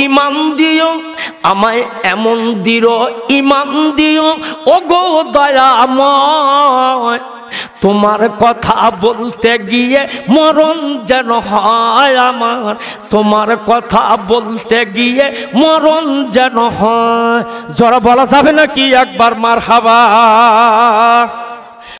S1: ইমান দিও, আমায় এমন দৃঢ় ইমান দিও। ও গো দয়াময়। তোমার কথা বলতে গিয়ে মরণ যেন হয় আমার। তোমার কথা বলতে গিয়ে মরণ যেন হয়। জরা বলা যাবে নাকি একবার মার হাবা